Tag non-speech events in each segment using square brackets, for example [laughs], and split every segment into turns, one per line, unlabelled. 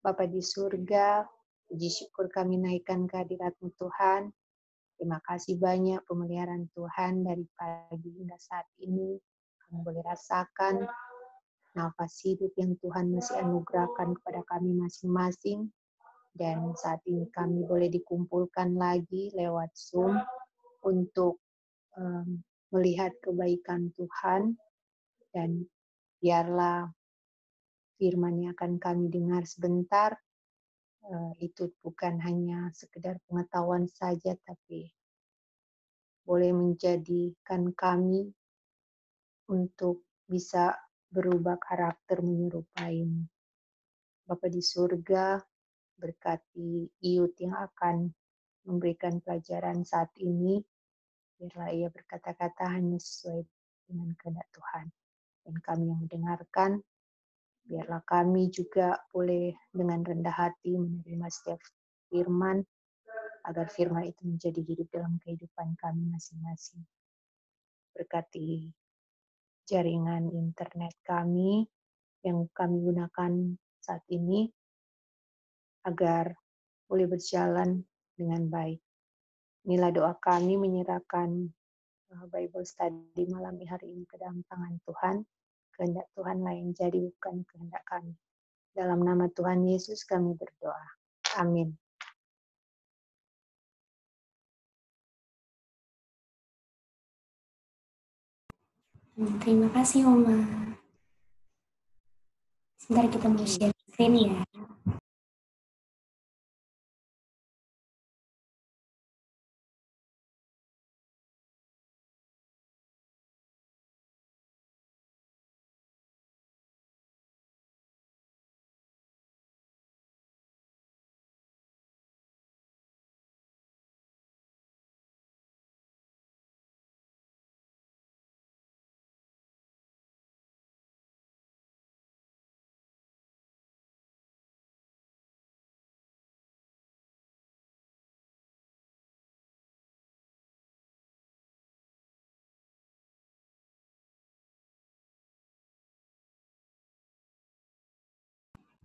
Bapa di surga, puji syukur kami naikkan kehadiratmu Tuhan. Terima kasih banyak pemeliharaan Tuhan dari pagi hingga saat ini. Kami boleh rasakan nafas hidup yang Tuhan masih anugerahkan kepada kami masing-masing. Dan saat ini kami boleh dikumpulkan lagi lewat Zoom untuk um, melihat kebaikan Tuhan dan biarlah firman yang akan kami dengar sebentar uh, itu bukan hanya sekedar pengetahuan saja tapi boleh menjadikan kami untuk bisa berubah karakter menyerupaimu. Bapa di surga, berkati Iut yang akan memberikan pelajaran saat ini, biarlah ia berkata-kata hanya sesuai dengan kehendak Tuhan. Dan kami yang mendengarkan, Biarlah kami juga boleh dengan rendah hati menerima setiap firman, agar firman itu menjadi hidup dalam kehidupan kami masing-masing. Berkati jaringan internet kami yang kami gunakan saat ini, agar boleh berjalan dengan baik. Inilah doa kami menyerahkan uh, Bible study malam hari ini ke dalam tangan Tuhan kehendak Tuhanlah yang jadi bukan kehendak kami. Dalam nama Tuhan Yesus kami berdoa. Amin.
Terima kasih Oma. Sebentar kita mau share screen ya.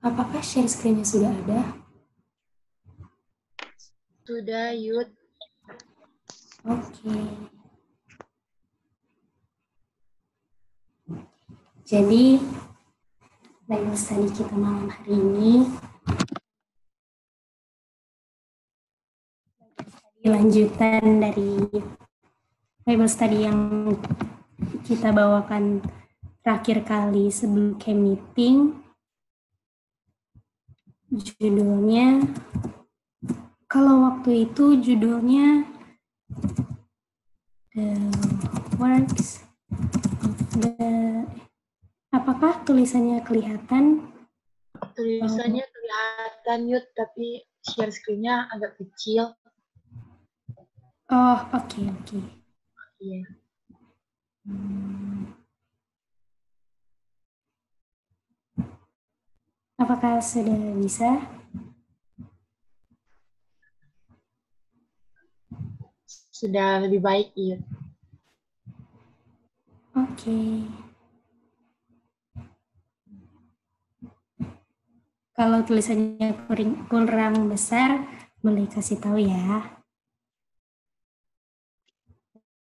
Apakah share screen-nya sudah ada?
Sudah, Yud.
Oke. Okay. Jadi, Bible study kita malam hari ini lanjutan dari Bible study yang kita bawakan terakhir kali sebelum camp meeting judulnya kalau waktu itu judulnya The Works of the apakah tulisannya kelihatan?
Tulisannya kelihatan Yud, tapi share screen-nya agak kecil.
Oh, oke, okay, oke. Okay.
Iya.
Hmm. Apakah sudah bisa?
Sudah lebih baik, iya.
Oke. Okay. Kalau tulisannya kurang, kurang besar, boleh kasih tahu ya.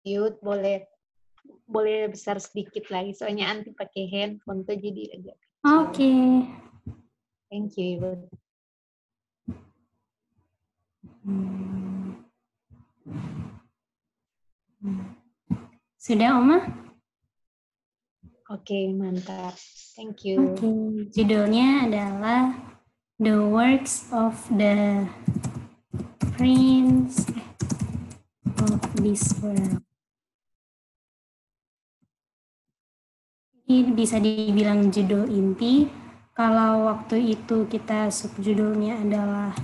Yud, boleh boleh besar sedikit lagi, soalnya anti pakai handphone tuh jadi agak.
Oke. Okay.
Thank you, Ibu.
Sudah, Oma?
Oke, okay, mantap. Thank you.
Okay. judulnya adalah The Works of the Prince of this World. Ini bisa dibilang judul inti kalau waktu itu kita subjudulnya adalah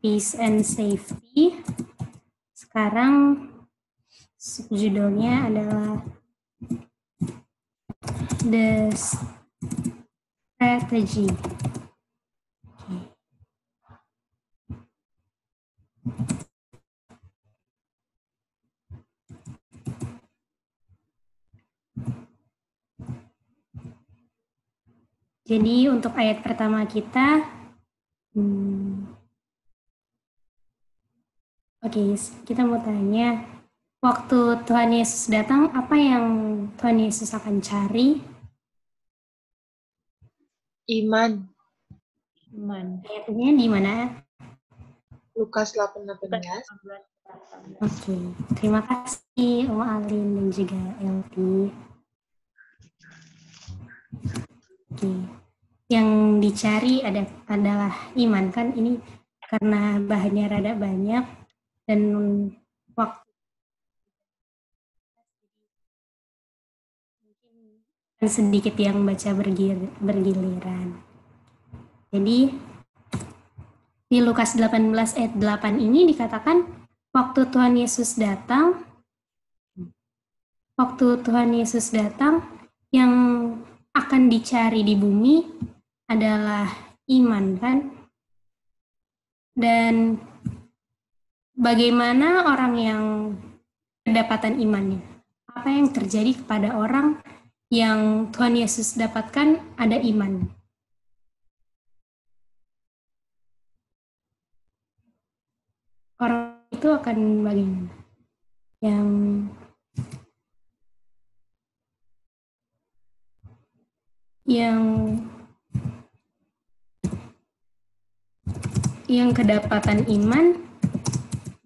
Peace and Safety, sekarang subjudulnya adalah The Strategy. Jadi untuk ayat pertama kita Hmm. Oke, kita mau tanya, waktu Tuhan Yesus datang, apa yang Tuhan Yesus akan cari?
Iman.
Iman. Ayatnya di mana?
Lukas 8:18.
Oke, terima kasih Om Alin dan juga Elti. Oke, yang dicari ada adalah iman kan ini karena bahannya rada banyak dan waktu sedikit yang baca bergir, bergiliran. Jadi di Lukas 18 ayat 8 ini dikatakan waktu Tuhan Yesus datang waktu Tuhan Yesus datang yang akan dicari di bumi adalah iman kan dan bagaimana orang yang kedapatan imannya apa yang terjadi kepada orang yang Tuhan Yesus dapatkan ada iman. Orang itu akan bagaimana? Yang yang yang kedapatan iman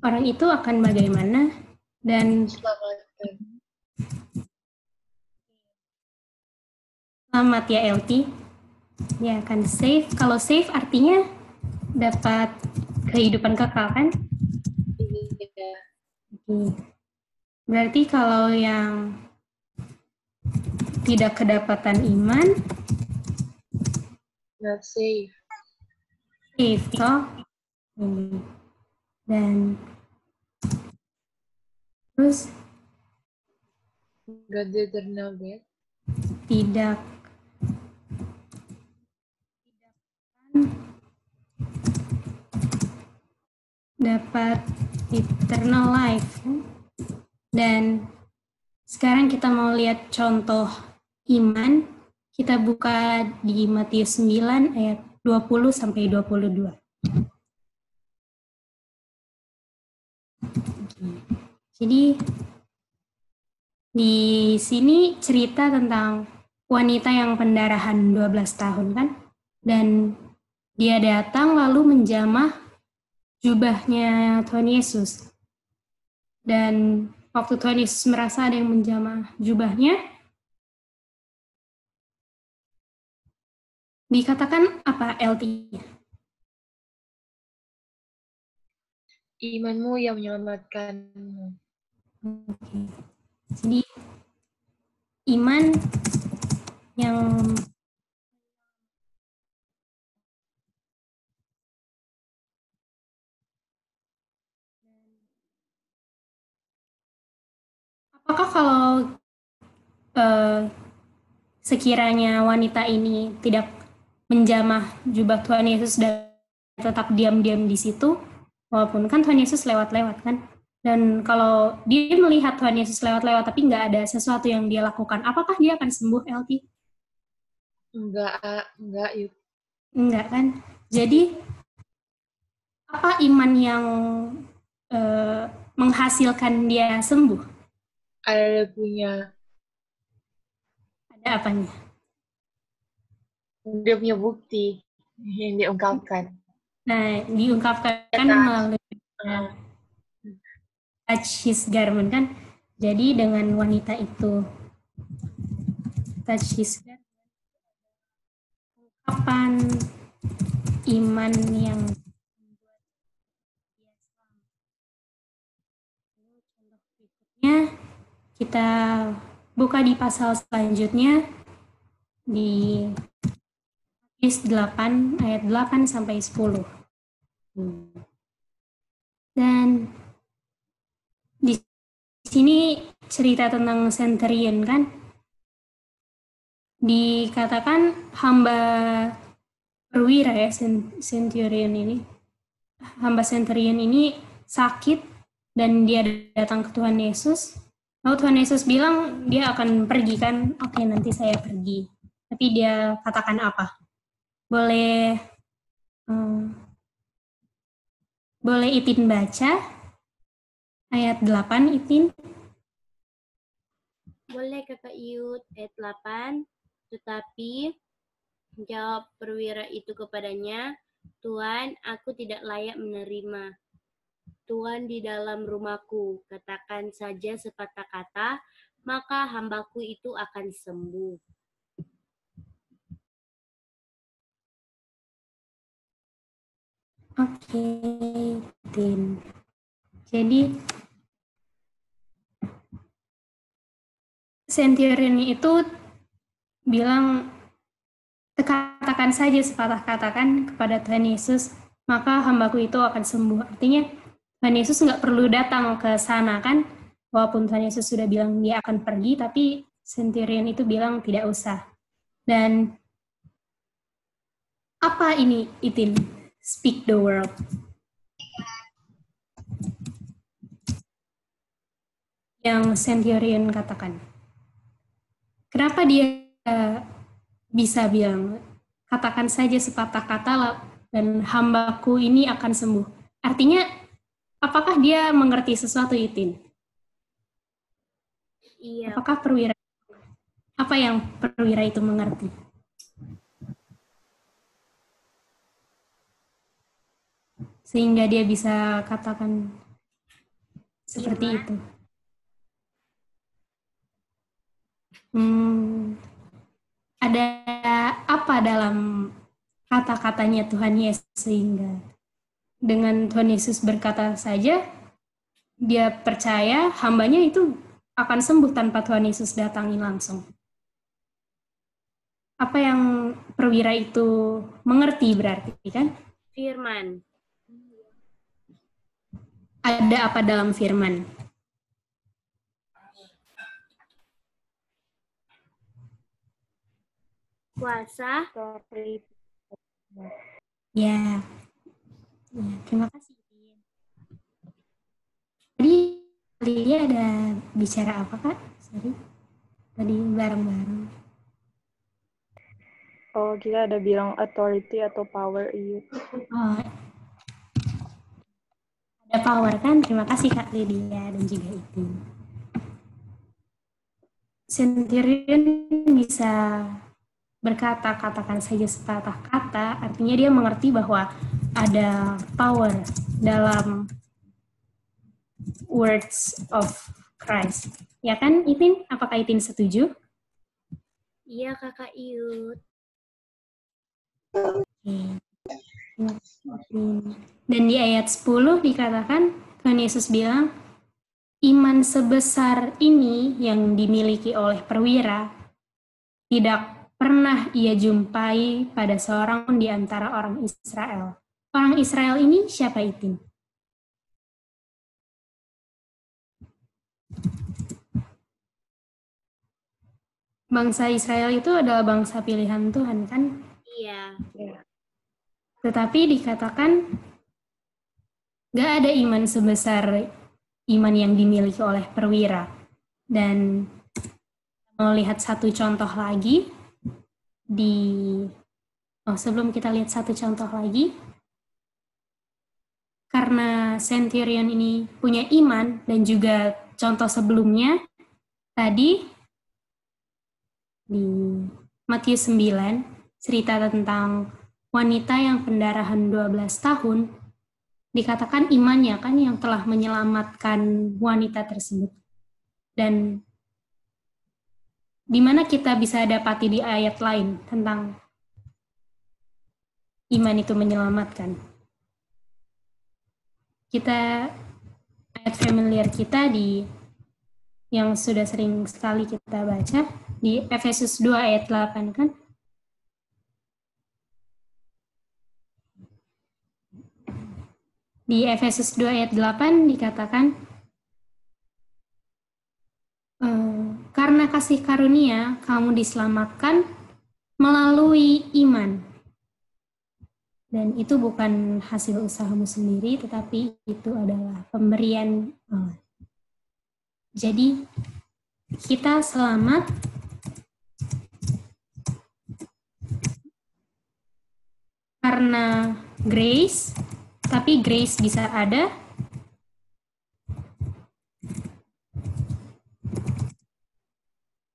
orang itu akan bagaimana dan
Selamat.
Ya LT. Ya akan safe. Kalau safe artinya dapat kehidupan kekal kan?
Iya.
Berarti kalau yang tidak kedapatan iman,
Not safe.
safe toh. Hmm. Dan terus tidak dapat eternal life dan sekarang kita mau lihat contoh iman kita buka di Matius 9 ayat 20 sampai 22 Oke. jadi di sini cerita tentang wanita yang pendarahan 12 tahun kan dan dia datang lalu menjamah jubahnya Tuhan Yesus. Dan waktu Tuhan Yesus merasa ada yang menjamah jubahnya, dikatakan apa LT?
Imanmu yang menyelamatkanmu.
Oke. Jadi iman yang Apakah kalau eh, sekiranya wanita ini tidak menjamah jubah Tuhan Yesus dan tetap diam-diam di situ, walaupun kan Tuhan Yesus lewat-lewat kan, dan kalau dia melihat Tuhan Yesus lewat-lewat tapi nggak ada sesuatu yang dia lakukan, apakah dia akan sembuh, LT?
Enggak, enggak, yuk.
Enggak kan? Jadi apa iman yang eh, menghasilkan dia sembuh?
Ada punya,
Ada apanya?
Dia punya bukti yang diungkapkan.
Nah, diungkapkan kan
Touch.
melalui uh, touch his garment kan. Jadi dengan wanita itu touch his garment, ungkapan iman yang membuat dia selamat. Lalu contoh berikutnya kita buka di pasal selanjutnya di Matius 8 ayat 8 sampai 10. Dan di sini cerita tentang centurion kan? Dikatakan hamba perwira ya cen- centurion ini. Hamba centurion ini sakit dan dia datang ke Tuhan Yesus. Lalu Tuhan Yesus bilang dia akan pergi kan? Oke, nanti saya pergi. Tapi dia katakan apa? Boleh hmm, boleh Itin baca ayat 8 Itin.
Boleh kakak Yud ayat 8, tetapi jawab perwira itu kepadanya, Tuhan, aku tidak layak menerima. Tuhan di dalam rumahku, katakan saja sepatah kata, maka hambaku itu akan sembuh.
Oke, Tin. Jadi Centurion itu bilang katakan saja sepatah katakan kepada Tuhan Yesus, maka hambaku itu akan sembuh. Artinya Tuhan Yesus nggak perlu datang ke sana kan, walaupun Tuhan Yesus sudah bilang dia akan pergi, tapi Centurion itu bilang tidak usah. Dan apa ini Itin? Speak the world. Yang Centurion katakan. Kenapa dia bisa bilang, katakan saja sepatah kata dan hambaku ini akan sembuh. Artinya, apakah dia mengerti sesuatu, Itin?
Iya.
Apakah perwira, apa yang perwira itu mengerti? Sehingga dia bisa katakan seperti itu. Hmm, ada apa dalam kata-katanya Tuhan Yesus sehingga dengan Tuhan Yesus berkata saja dia percaya hambanya itu akan sembuh tanpa Tuhan Yesus datangi langsung. Apa yang perwira itu mengerti berarti kan?
Firman.
Ada apa dalam firman?
Kuasa.
Ya. ya terima kasih. Tadi Lilia ada bicara apa kak? Sorry. Tadi bareng-bareng.
Oh, kita ada bilang authority atau power iya.
Oh, power kan? Terima kasih Kak Lydia dan juga itu. Centurion bisa berkata, katakan saja sepatah kata, artinya dia mengerti bahwa ada power dalam words of Christ. Ya kan, Itin? Apakah Itin setuju?
Iya kakak Yud.
Oke. Dan di ayat 10 dikatakan Tuhan Yesus bilang, iman sebesar ini yang dimiliki oleh perwira tidak pernah ia jumpai pada seorang pun di antara orang Israel. Orang Israel ini siapa itu? Bangsa Israel itu adalah bangsa pilihan Tuhan kan?
Iya.
Tetapi dikatakan gak ada iman sebesar iman yang dimiliki oleh perwira. Dan mau lihat satu contoh lagi di oh sebelum kita lihat satu contoh lagi karena Centurion ini punya iman dan juga contoh sebelumnya tadi di Matius 9 cerita tentang wanita yang pendarahan 12 tahun dikatakan imannya kan yang telah menyelamatkan wanita tersebut. Dan di mana kita bisa dapati di ayat lain tentang iman itu menyelamatkan. Kita ayat familiar kita di yang sudah sering sekali kita baca di Efesus 2 ayat 8 kan Di Efesus 2 ayat 8 dikatakan, "Eh, karena kasih karunia kamu diselamatkan melalui iman. Dan itu bukan hasil usahamu sendiri, tetapi itu adalah pemberian Allah. Jadi, kita selamat karena grace tapi grace bisa ada.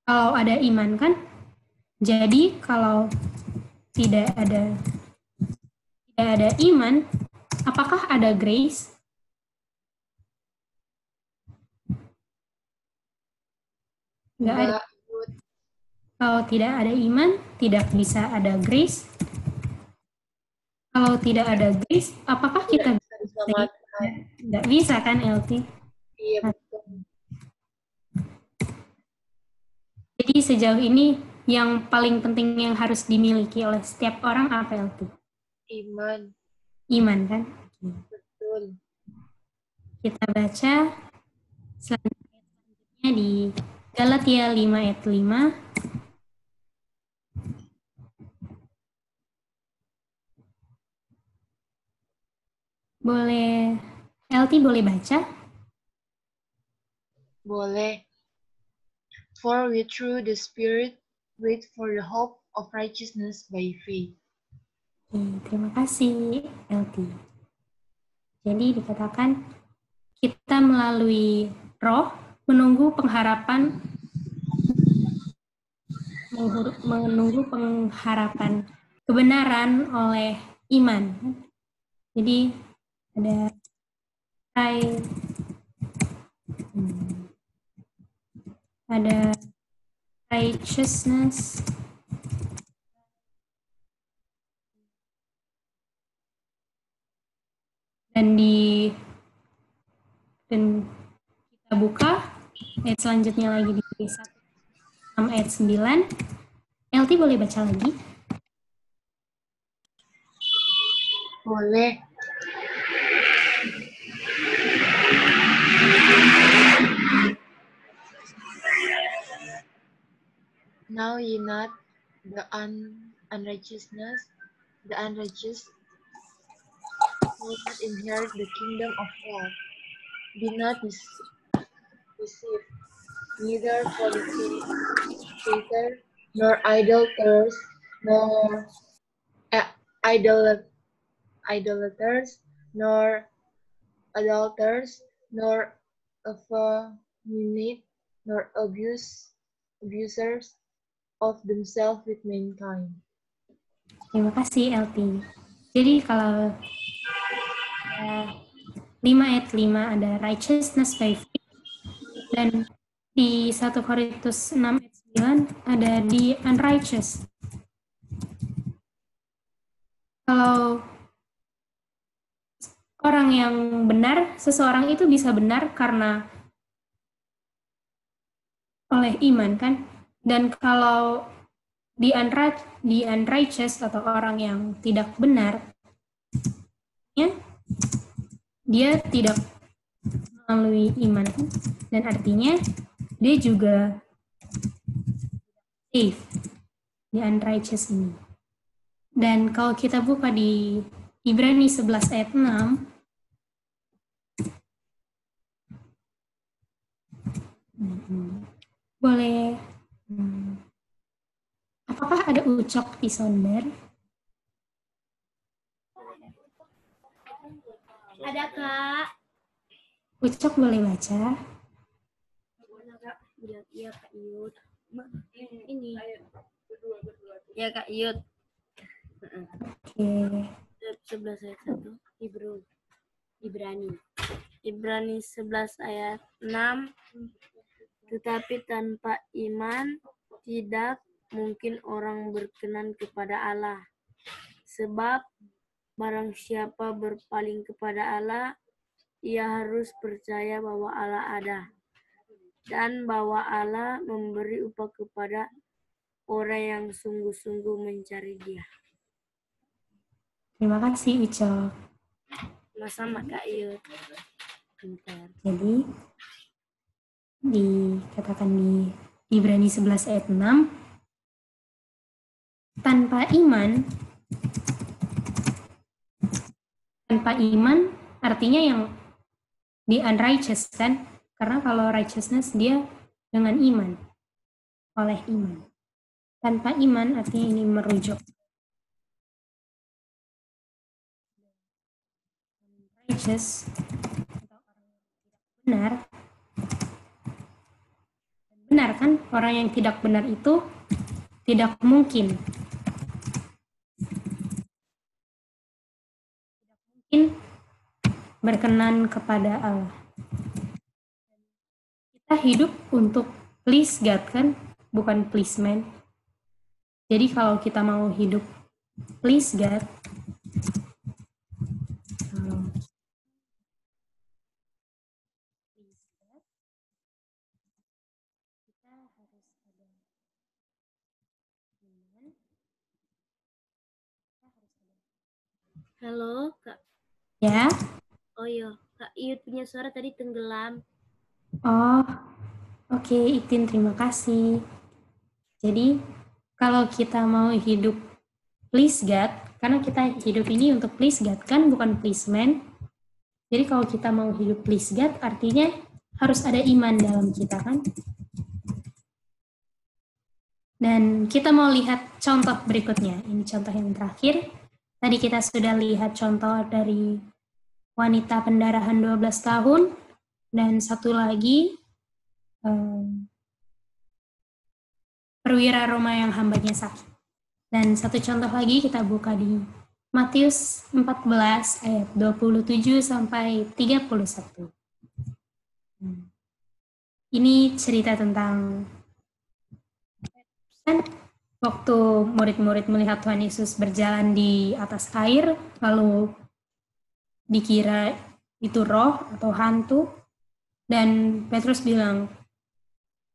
Kalau ada iman kan? Jadi kalau tidak ada tidak ada iman, apakah ada grace? Enggak ada. Kalau tidak ada iman, tidak bisa ada grace. Kalau tidak ada grace, apakah kita
Bisa diselamatkan.
Nggak bisa kan, LT?
Iya, betul.
Jadi sejauh ini yang paling penting yang harus dimiliki oleh setiap orang apa, LT?
Iman.
Iman kan?
Betul.
Kita baca selanjutnya di Galatia 5 ayat 5. Boleh, LT boleh baca?
Boleh. For we through the Spirit wait for the hope of righteousness by faith.
Oke, terima kasih LT. Jadi dikatakan kita melalui roh menunggu pengharapan menunggu pengharapan kebenaran oleh iman. Jadi ada. I hmm, ada. Righteousness. Dan di dan kita buka ayat selanjutnya lagi di 1 6 ayat 9 LT boleh baca lagi?
Boleh. Now ye not the un unrighteousness, the unrighteous will not inherit the kingdom of God. Be not deceived, neither fornicator, nor idolaters, nor uh, idol idolaters, nor adulterers, nor effeminate, nor abuse, abusers of themselves with mankind.
terima kasih LT jadi kalau eh, 5 ayat 5 ada righteousness by faith. Dan di 1 Korintus 6 ayat 9 ada di unrighteous. Kalau orang yang benar, seseorang itu bisa benar karena oleh iman kan. Dan kalau di unright, unrighteous atau orang yang tidak benar, ya, dia tidak melalui iman kan. Dan artinya dia juga safe di unrighteous ini. Dan kalau kita buka di Ibrani 11 ayat 6, Hmm, boleh. hmm, Apakah ada ucok di sonder?
Ada kak.
Ucok boleh baca.
Iya, iya kak Yud. Ini. Ya kak Yud.
Oke.
11 ayat 1. Ibru. Ibrani. Ibrani 11 ayat 6. Tetapi tanpa iman tidak mungkin orang berkenan kepada Allah. Sebab barang siapa berpaling kepada Allah, ia harus percaya bahwa Allah ada dan bahwa Allah memberi upah kepada orang yang sungguh-sungguh mencari Dia.
Terima kasih Ucok.
Sama-sama Kak Yud. Bentar.
Jadi dikatakan di Ibrani 11 ayat 6 tanpa iman tanpa iman artinya yang di unrighteous kan? Karena kalau righteousness dia dengan iman oleh iman. Tanpa iman artinya ini merujuk. Righteous atau orang yang tidak benar benar kan? Orang yang tidak benar itu tidak mungkin. Tidak mungkin berkenan kepada Allah. Kita hidup untuk please God kan? Bukan please man. Jadi kalau kita mau hidup please God kalau please God, kita harus ada iman, kita harus ada
Halo, Kak.
ya
Oh iya, Kak Iyut punya suara tadi tenggelam.
Oh, oke, Itin, terima kasih. Jadi, kalau kita mau hidup please God, karena kita hidup ini untuk please God, kan bukan please man. Jadi, kalau kita mau hidup please God, artinya harus ada iman dalam kita, kan? Dan kita mau lihat contoh berikutnya. Ini contoh yang terakhir. Tadi kita sudah lihat contoh dari wanita pendarahan 12 tahun, dan satu lagi em, perwira Roma yang hambanya sakit. Dan satu contoh lagi kita buka di Matius 14 ayat 27 sampai 31. Hmm. Ini cerita tentang waktu murid-murid melihat Tuhan Yesus berjalan di atas air lalu dikira itu roh atau hantu dan Petrus bilang,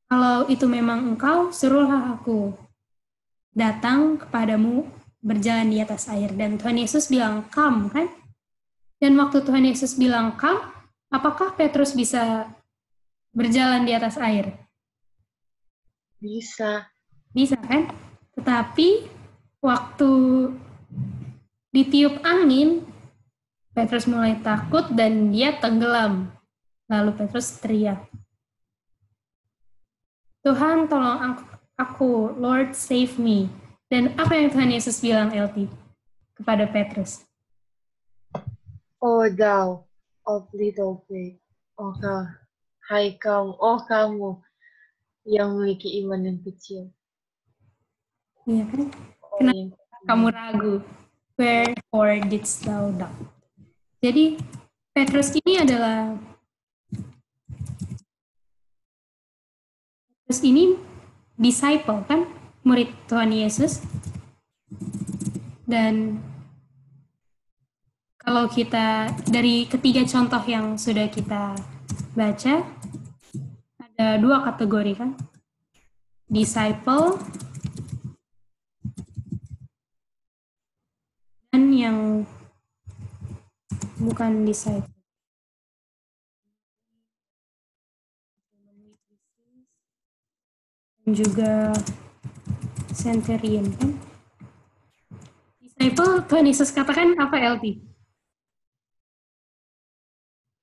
kalau itu memang engkau, suruhlah aku datang kepadamu berjalan di atas air. Dan Tuhan Yesus bilang, come, kan? Dan waktu Tuhan Yesus bilang, come, apakah Petrus bisa berjalan di atas air?
Bisa.
Bisa, kan? Tetapi waktu ditiup angin, Petrus mulai takut dan dia tenggelam. Lalu Petrus teriak, Tuhan tolong aku, Lord save me. Dan apa yang Tuhan Yesus bilang LT kepada Petrus?
Oh thou of little faith. Oh kau, hai kamu, oh kamu yang memiliki iman yang kecil.
Iya kan?
Oh,
Kenapa
yang
Kamu ragu. Wherefore didst thou doubt? Jadi Petrus ini adalah Petrus ini disciple kan, murid Tuhan Yesus. Dan kalau kita dari ketiga contoh yang sudah kita baca ada dua kategori kan. Disciple yang bukan disciple. Dan juga centurion kan. Disciple Tuhan Yesus katakan apa LT?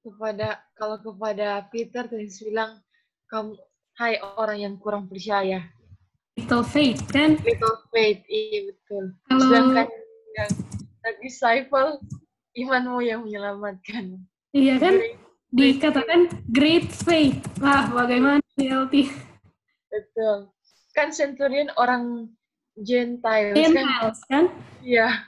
kepada kalau kepada Peter Tuhan bilang kamu hai orang yang kurang percaya
Little faith kan?
little faith iya betul
Kalau-
sedangkan yang yang disciple imanmu yang menyelamatkan
Iya kan?
Great.
Dikatakan great faith. Wah, bagaimana nih, LT?
betul kan centurion orang Gentiles kan
Gentiles kan?
iya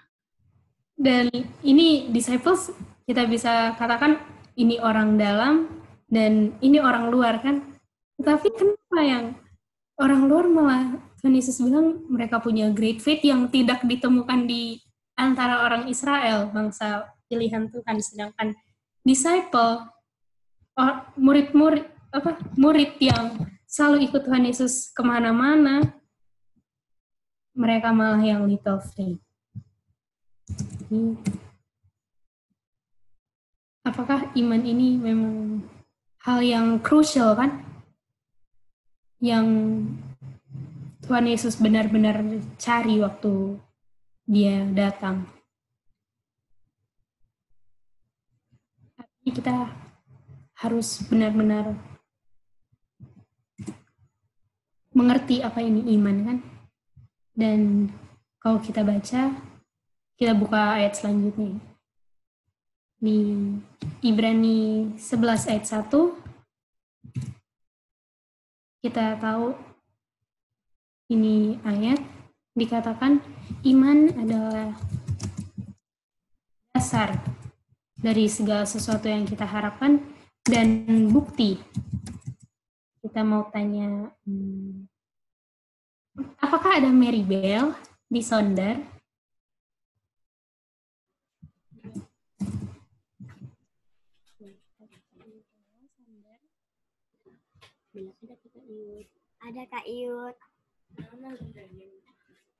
Dan ini disciples kita bisa katakan ini orang dalam dan ini orang luar kan. Tetapi kenapa yang orang luar malah Tuhan Yesus bilang mereka punya great faith yang tidak ditemukan di antara orang Israel, bangsa pilihan Tuhan. Sedangkan disciple, murid-murid apa murid yang selalu ikut Tuhan Yesus ke mana-mana, mereka malah yang little faith. Apakah iman ini memang hal yang krusial kan? Yang Tuhan Yesus benar-benar cari waktu dia datang. Tapi kita harus benar-benar mengerti apa ini iman kan? Dan kalau kita baca, kita buka ayat selanjutnya. di Ibrani 11 ayat 1 kita tahu ini ayat dikatakan iman adalah dasar dari segala sesuatu yang kita harapkan dan bukti. Kita mau tanya, hmm, apakah ada Mary Bell di Sonder?
Ada Kak Iut.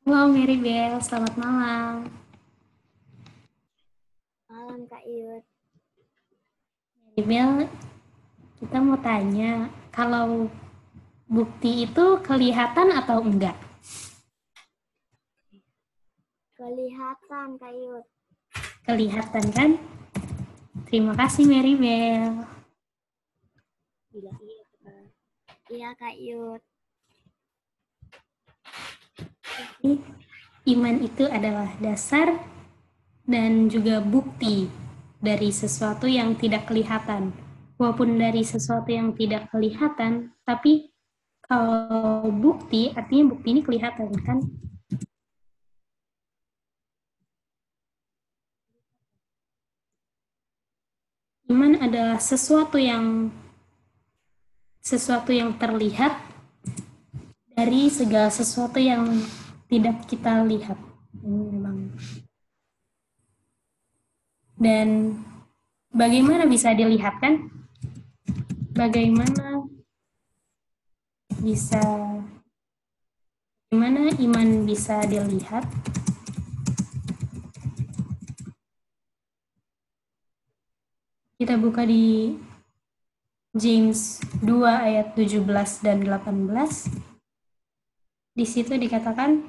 Halo Mary Bell, selamat malam.
Malam Kak Iut.
Mary Bell, kita mau tanya, kalau bukti itu kelihatan atau enggak?
Kelihatan Kak Iut.
Kelihatan kan? Terima kasih Mary Bell.
Iya, iya, Kak. Iut.
Jadi, iman itu adalah dasar dan juga bukti dari sesuatu yang tidak kelihatan. Walaupun dari sesuatu yang tidak kelihatan, tapi kalau bukti, artinya bukti ini kelihatan kan? Iman adalah sesuatu yang sesuatu yang terlihat dari segala sesuatu yang tidak kita lihat. Ini memang. Dan bagaimana bisa dilihat kan? Bagaimana bisa bagaimana iman bisa dilihat? Kita buka di James 2 ayat 17 dan 18. Di situ dikatakan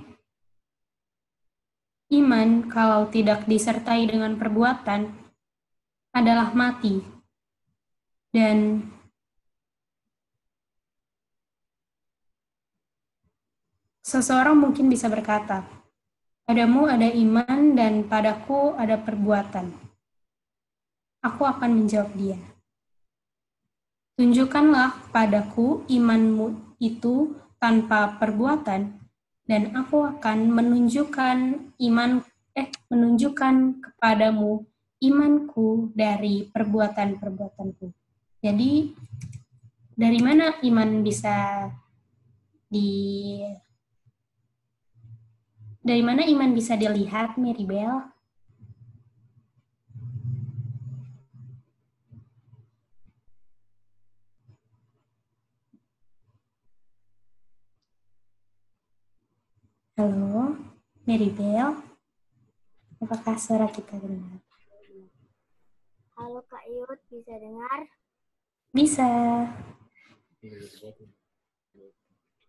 iman kalau tidak disertai dengan perbuatan adalah mati. Dan seseorang mungkin bisa berkata, padamu ada iman dan padaku ada perbuatan. Aku akan menjawab dia. Tunjukkanlah padaku imanmu itu tanpa perbuatan, dan aku akan menunjukkan iman eh menunjukkan kepadamu imanku dari perbuatan-perbuatanku. Jadi dari mana iman bisa di dari mana iman bisa dilihat, Mary Halo, Mary Bell. Apakah suara kita dengar?
Halo Kak Iut, bisa dengar?
Bisa.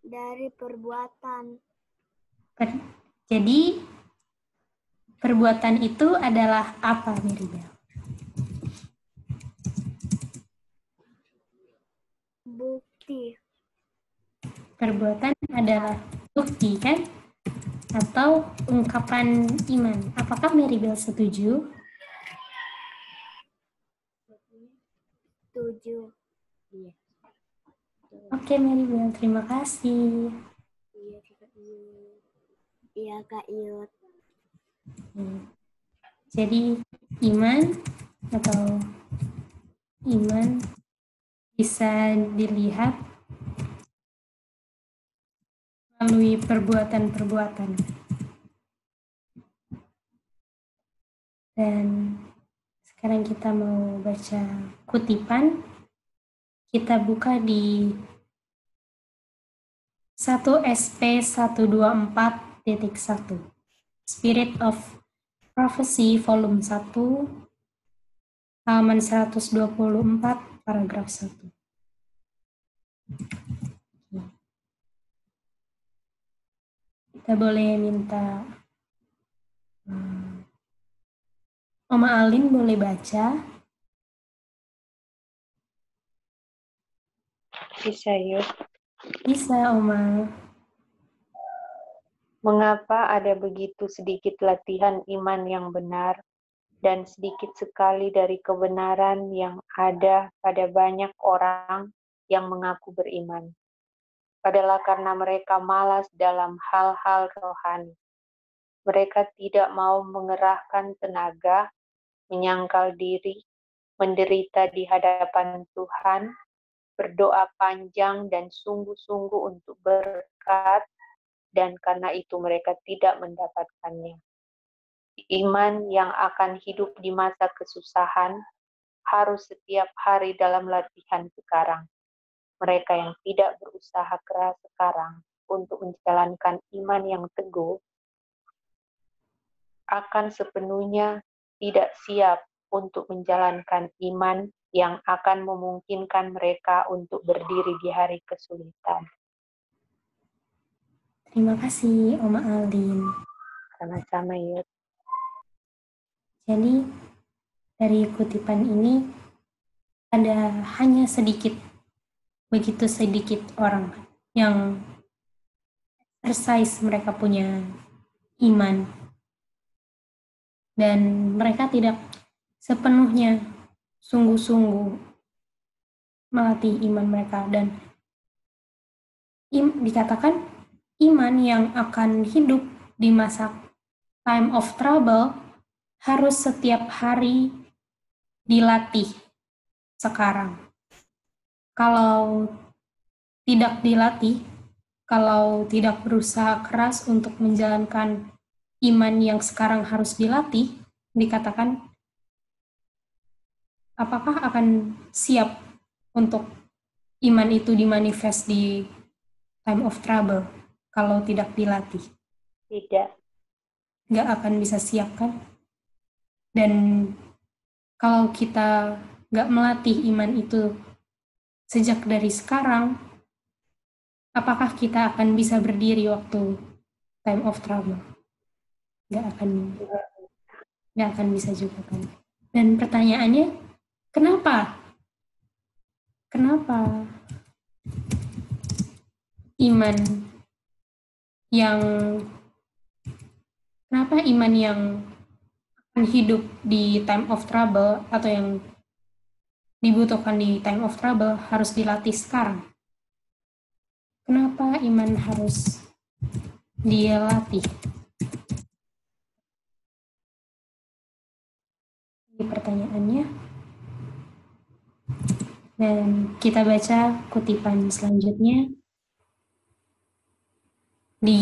Dari perbuatan.
Per- Jadi, perbuatan itu adalah apa, Mary Bell?
Bukti.
Perbuatan adalah bukti, kan? Atau ungkapan iman. Apakah Mary Bell setuju?
Tujuh. Iya.
Oke, Mary Bell. Terima kasih.
Iya Kak Iut. Iya Kak Iut.
Hmm. Jadi, iman atau iman bisa dilihat melalui perbuatan-perbuatan. Dan sekarang kita mau baca kutipan. Kita buka di 1 SP 124.1 Spirit of Prophecy volume 1 halaman 124 paragraf 1. Kita boleh minta hmm, Oma Alin boleh baca.
Bisa yuk.
Bisa, Oma.
Mengapa ada begitu sedikit latihan iman yang benar dan sedikit sekali dari kebenaran yang ada pada banyak orang yang mengaku beriman. Adalah karena mereka malas dalam hal-hal rohani. Mereka tidak mau mengerahkan tenaga, menyangkal diri, menderita di hadapan Tuhan, berdoa panjang dan sungguh-sungguh untuk berkat, dan karena itu mereka tidak mendapatkannya. Iman yang akan hidup di masa kesusahan harus setiap hari dalam latihan sekarang. Mereka yang tidak berusaha keras sekarang untuk menjalankan iman yang teguh akan sepenuhnya tidak siap untuk menjalankan iman yang akan memungkinkan mereka untuk berdiri di hari kesulitan.
Terima kasih, Oma Aldin.
Sama-sama, Yud.
Jadi dari kutipan ini ada hanya sedikit, begitu sedikit orang yang exercise mereka punya iman dan mereka tidak sepenuhnya sungguh-sungguh melatih iman mereka dan im, dikatakan iman yang akan hidup di masa time of trouble harus setiap hari dilatih sekarang. Kalau tidak dilatih, kalau tidak berusaha keras untuk menjalankan iman yang sekarang harus dilatih, dikatakan apakah akan siap untuk iman itu dimanifest di time of trouble kalau tidak dilatih?
Tidak.
Nggak akan bisa siap kan? Dan kalau kita nggak melatih iman itu sejak dari sekarang, apakah kita akan bisa berdiri waktu time of trouble? Nggak akan, nggak akan bisa juga kan. Dan pertanyaannya, kenapa? Kenapa iman yang kenapa iman yang hidup di time of trouble atau yang dibutuhkan di time of trouble harus dilatih sekarang. Kenapa iman harus dilatih? Ini pertanyaannya. Dan kita baca kutipan selanjutnya di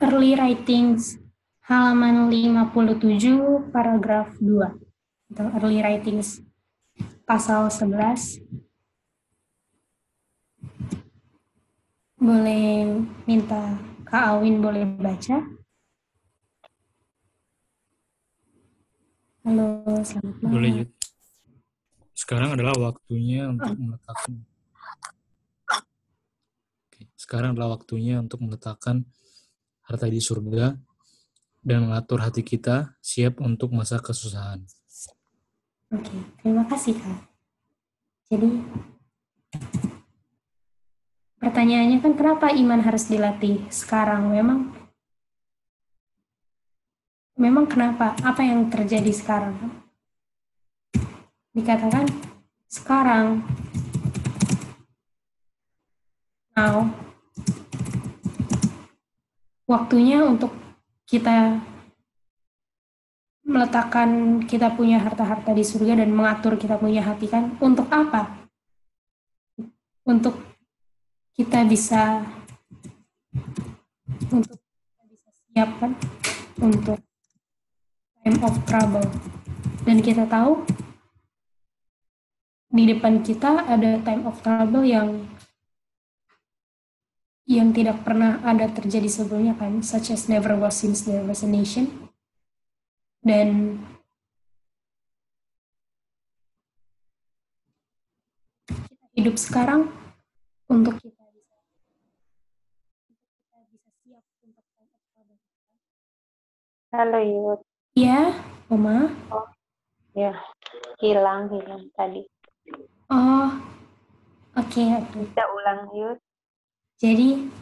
Early Writings halaman 57 paragraf 2 atau early writings pasal 11 boleh minta Kak Awin boleh baca Halo, selamat malam.
Boleh, Yud. Sekarang adalah waktunya untuk meletakkan sekarang adalah waktunya untuk meletakkan harta di surga dan mengatur hati kita siap untuk masa kesusahan.
Oke, terima kasih Kak. Jadi, pertanyaannya kan kenapa iman harus dilatih sekarang? Memang, memang kenapa? Apa yang terjadi sekarang? Dikatakan sekarang, now, waktunya untuk kita meletakkan kita punya harta-harta di surga dan mengatur kita punya hati kan untuk apa? Untuk kita bisa untuk kita bisa siap kan untuk time of trouble. Dan kita tahu di depan kita ada time of trouble yang yang tidak pernah ada terjadi sebelumnya kan, such as never was since there was a nation. Dan kita hidup sekarang untuk kita bisa kita bisa siap untuk
Halo Yud.
Ya, Oma.
Oh, ya, hilang hilang tadi.
Oh, oke. Okay,
Bisa ulang Yud.
Jadi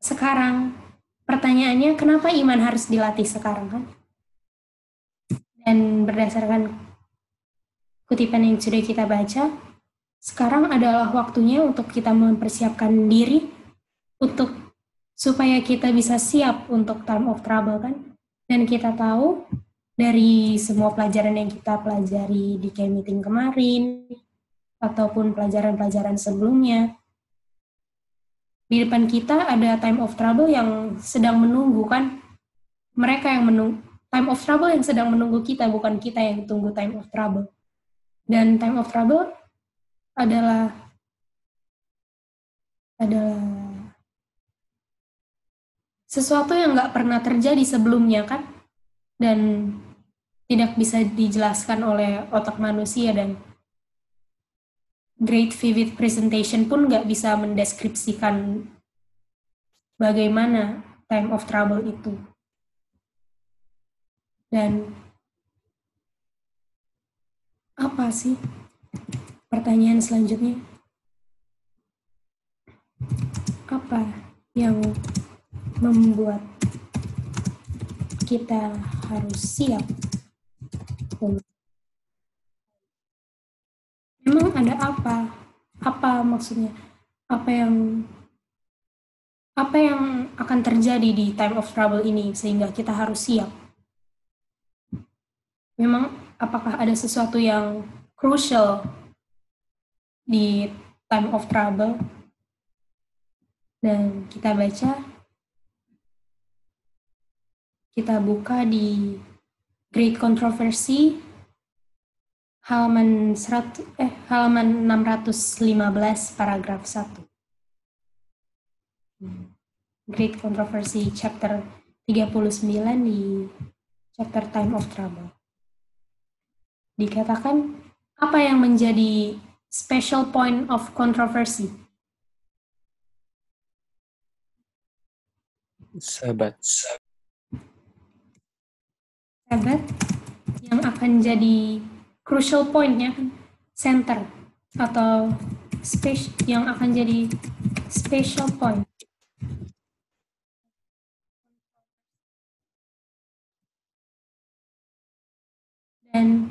sekarang pertanyaannya kenapa iman harus dilatih sekarang kan? Dan berdasarkan kutipan yang sudah kita baca, sekarang adalah waktunya untuk kita mempersiapkan diri untuk supaya kita bisa siap untuk time of trouble kan. Dan kita tahu dari semua pelajaran yang kita pelajari di camp meeting kemarin, ataupun pelajaran-pelajaran sebelumnya, di depan kita ada time of trouble yang sedang menunggu kan. Mereka yang menunggu, time of trouble yang sedang menunggu kita, bukan kita yang tunggu time of trouble. Dan time of trouble adalah adalah sesuatu yang nggak pernah terjadi sebelumnya kan dan tidak bisa dijelaskan oleh otak manusia dan great vivid presentation pun nggak bisa mendeskripsikan bagaimana time of trouble itu. Dan apa sih pertanyaan selanjutnya? Apa yang membuat kita harus siap Memang ada apa? Apa maksudnya? Apa yang apa yang akan terjadi di time of trouble ini sehingga kita harus siap? Memang apakah ada sesuatu yang crucial di time of trouble? Dan kita baca, kita buka di Great Controversy halaman 100 eh halaman 615 paragraf 1. Great Controversy chapter 39 di chapter Time of Trouble dikatakan apa yang menjadi special point of controversy?
Sahabat.
Sahabat yang akan jadi crucial pointnya center atau space yang akan jadi special point. Dan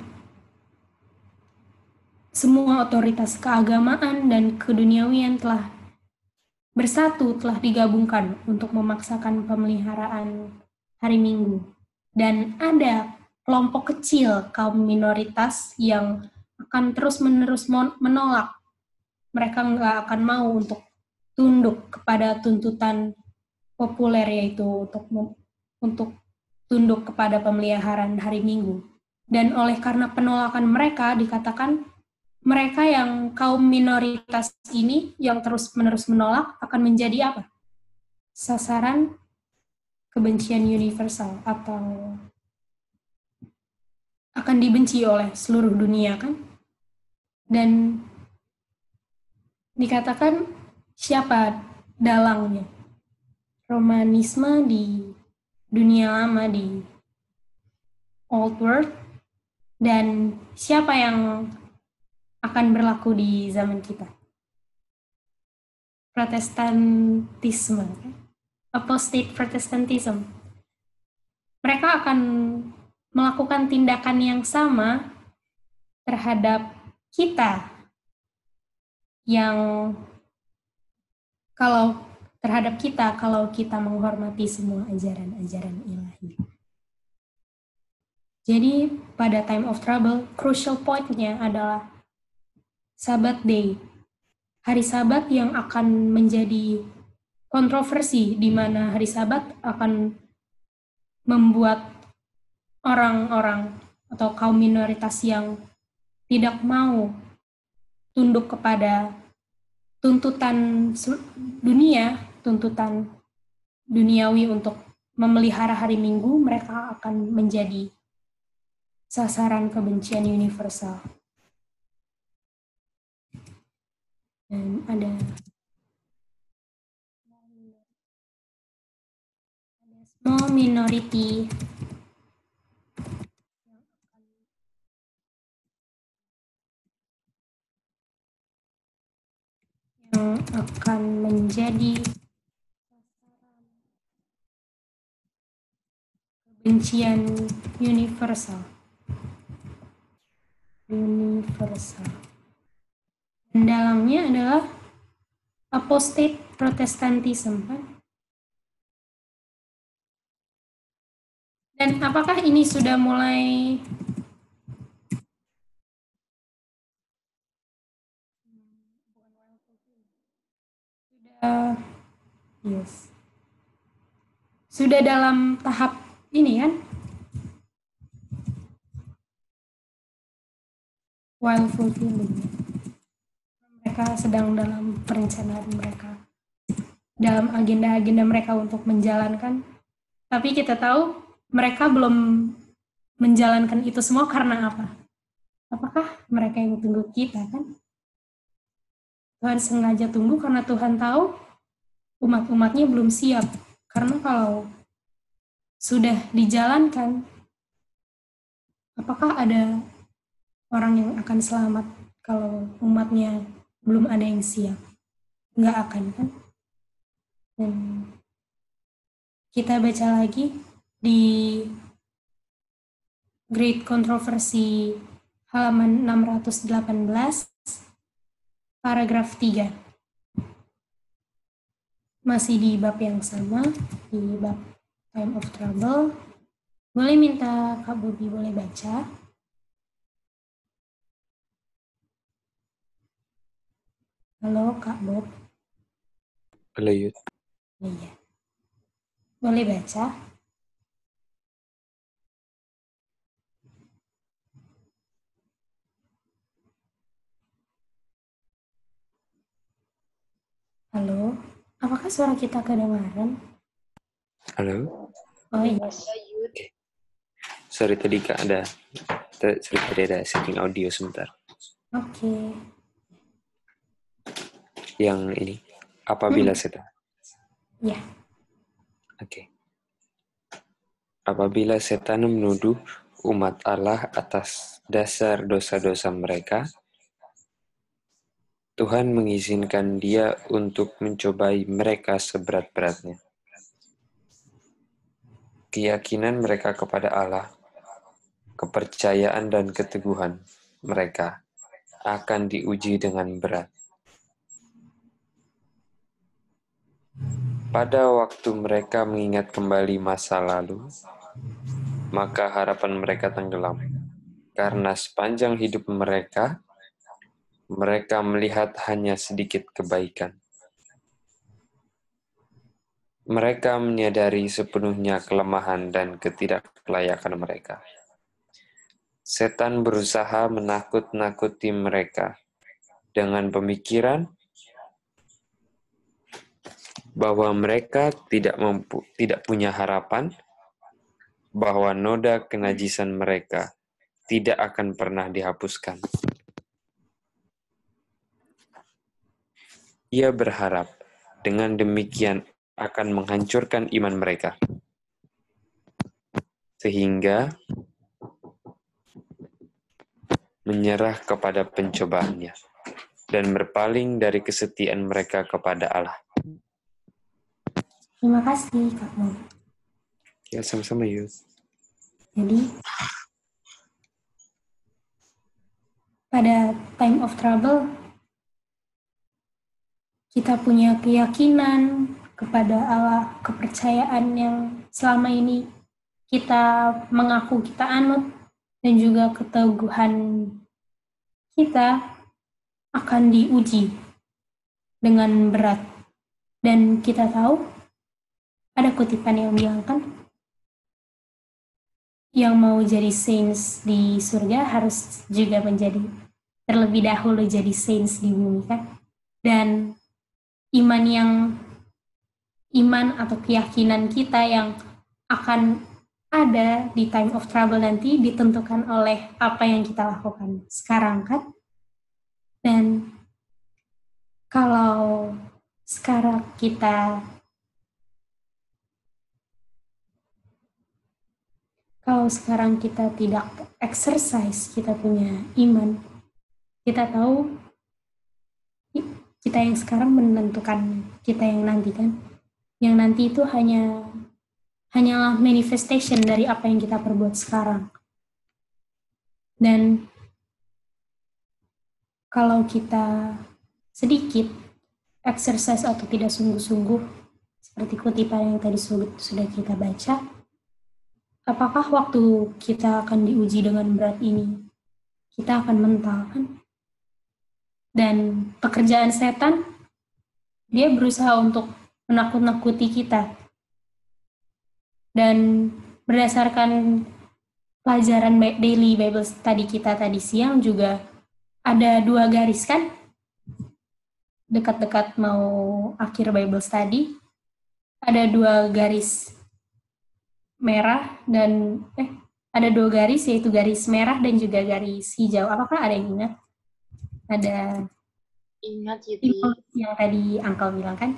semua otoritas keagamaan dan keduniawian telah bersatu, telah digabungkan untuk memaksakan pemeliharaan hari Minggu. Dan ada kelompok kecil kaum minoritas yang akan terus-menerus menolak. Mereka nggak akan mau untuk tunduk kepada tuntutan populer yaitu untuk untuk tunduk kepada pemeliharaan hari Minggu. Dan oleh karena penolakan mereka dikatakan mereka yang kaum minoritas ini yang terus-menerus menolak akan menjadi apa? Sasaran kebencian universal atau akan dibenci oleh seluruh dunia kan? Dan dikatakan siapa dalangnya? Romanisme di dunia lama di Old World dan siapa yang akan berlaku di zaman kita. Protestantisme, apostate Protestantism. Mereka akan melakukan tindakan yang sama terhadap kita yang kalau terhadap kita kalau kita menghormati semua ajaran-ajaran ilahi. Jadi pada time of trouble, crucial point-nya adalah Sabat Day, hari Sabat yang akan menjadi kontroversi di mana hari Sabat akan membuat orang-orang atau kaum minoritas yang tidak mau tunduk kepada tuntutan dunia, tuntutan duniawi untuk memelihara hari Minggu, mereka akan menjadi sasaran kebencian universal. dan ada small minority akan menjadi kebencian universal. universal. Dan dalamnya adalah apostate Protestantism kan? Dan apakah ini sudah mulai sudah yes. Sudah dalam tahap ini kan? While fulfilling. Mereka sedang dalam perencanaan mereka. Dalam agenda-agenda mereka untuk menjalankan. Tapi kita tahu mereka belum menjalankan itu semua karena apa? Apakah mereka yang tunggu kita kan Tuhan sengaja tunggu karena Tuhan tahu umat-umatnya belum siap. Karena kalau sudah dijalankan, apakah ada orang yang akan selamat kalau umatnya belum ada yang siap? Nggak akan kan? Dan kita baca lagi di Great Controversy halaman 618 Paragraf 3. Masih di bab yang sama, di bab time of trouble. Boleh minta Kak Bobi boleh baca? Halo Kak Bob.
Halo Yud.
Iya. Boleh baca? Halo, apakah suara kita kedengaran?
Halo.
Oh iya,
Sorry tadi Kak ada sorry, tadi ada setting audio sebentar.
oke.
Yang ini apabila
Hmm.
setan.
Ya,
Oke. Apabila setan menuduh umat Allah atas dasar dosa-dosa mereka, Tuhan mengizinkan dia untuk mencobai mereka seberat-beratnya. Keyakinan mereka kepada Allah, kepercayaan dan keteguhan mereka akan diuji dengan berat. Pada waktu mereka mengingat kembali masa lalu, maka harapan mereka tenggelam. Karena sepanjang hidup mereka, mereka melihat hanya sedikit kebaikan. Mereka menyadari sepenuhnya kelemahan dan ketidaklayakan mereka. Setan berusaha menakut-nakuti mereka dengan pemikiran bahwa mereka tidak mampu, tidak punya harapan, bahwa noda kenajisan mereka tidak akan pernah dihapuskan. Ia berharap dengan demikian akan menghancurkan iman mereka, sehingga menyerah kepada pencobaannya dan berpaling dari kesetiaan mereka kepada Allah.
terima kasih Kak Bob.
Ya, sama-sama yuk.
Jadi, pada time of trouble, kita punya keyakinan kepada Allah, kepercayaan yang selama ini kita mengaku kita anut, dan juga keteguhan kita akan diuji dengan berat. Dan kita tahu, ada kutipan yang bilang kan, yang mau jadi saints di surga harus juga menjadi terlebih dahulu jadi saints di bumi kan dan iman yang iman atau keyakinan kita yang akan ada di time of trouble nanti ditentukan oleh apa yang kita lakukan. Sekarang kan? Dan kalau sekarang kita kalau sekarang kita tidak exercise kita punya iman, kita tahu kita yang sekarang menentukan kita yang nanti kan. Yang nanti itu hanya hanyalah manifestation dari apa yang kita perbuat sekarang. Dan kalau kita sedikit exercise atau tidak sungguh-sungguh seperti kutipan yang tadi sudah kita baca, apakah waktu kita akan diuji dengan berat ini kita akan mental kan? Dan pekerjaan setan dia berusaha untuk menakut-nakuti kita. Dan berdasarkan pelajaran daily Bible study kita tadi siang juga ada dua garis kan? Dekat-dekat mau akhir Bible study, ada dua garis merah dan eh ada dua garis yaitu garis merah dan juga garis hijau. Apakah ada yang ingat? Ada
ingat Yuti.
yang tadi Angkel bilang kan?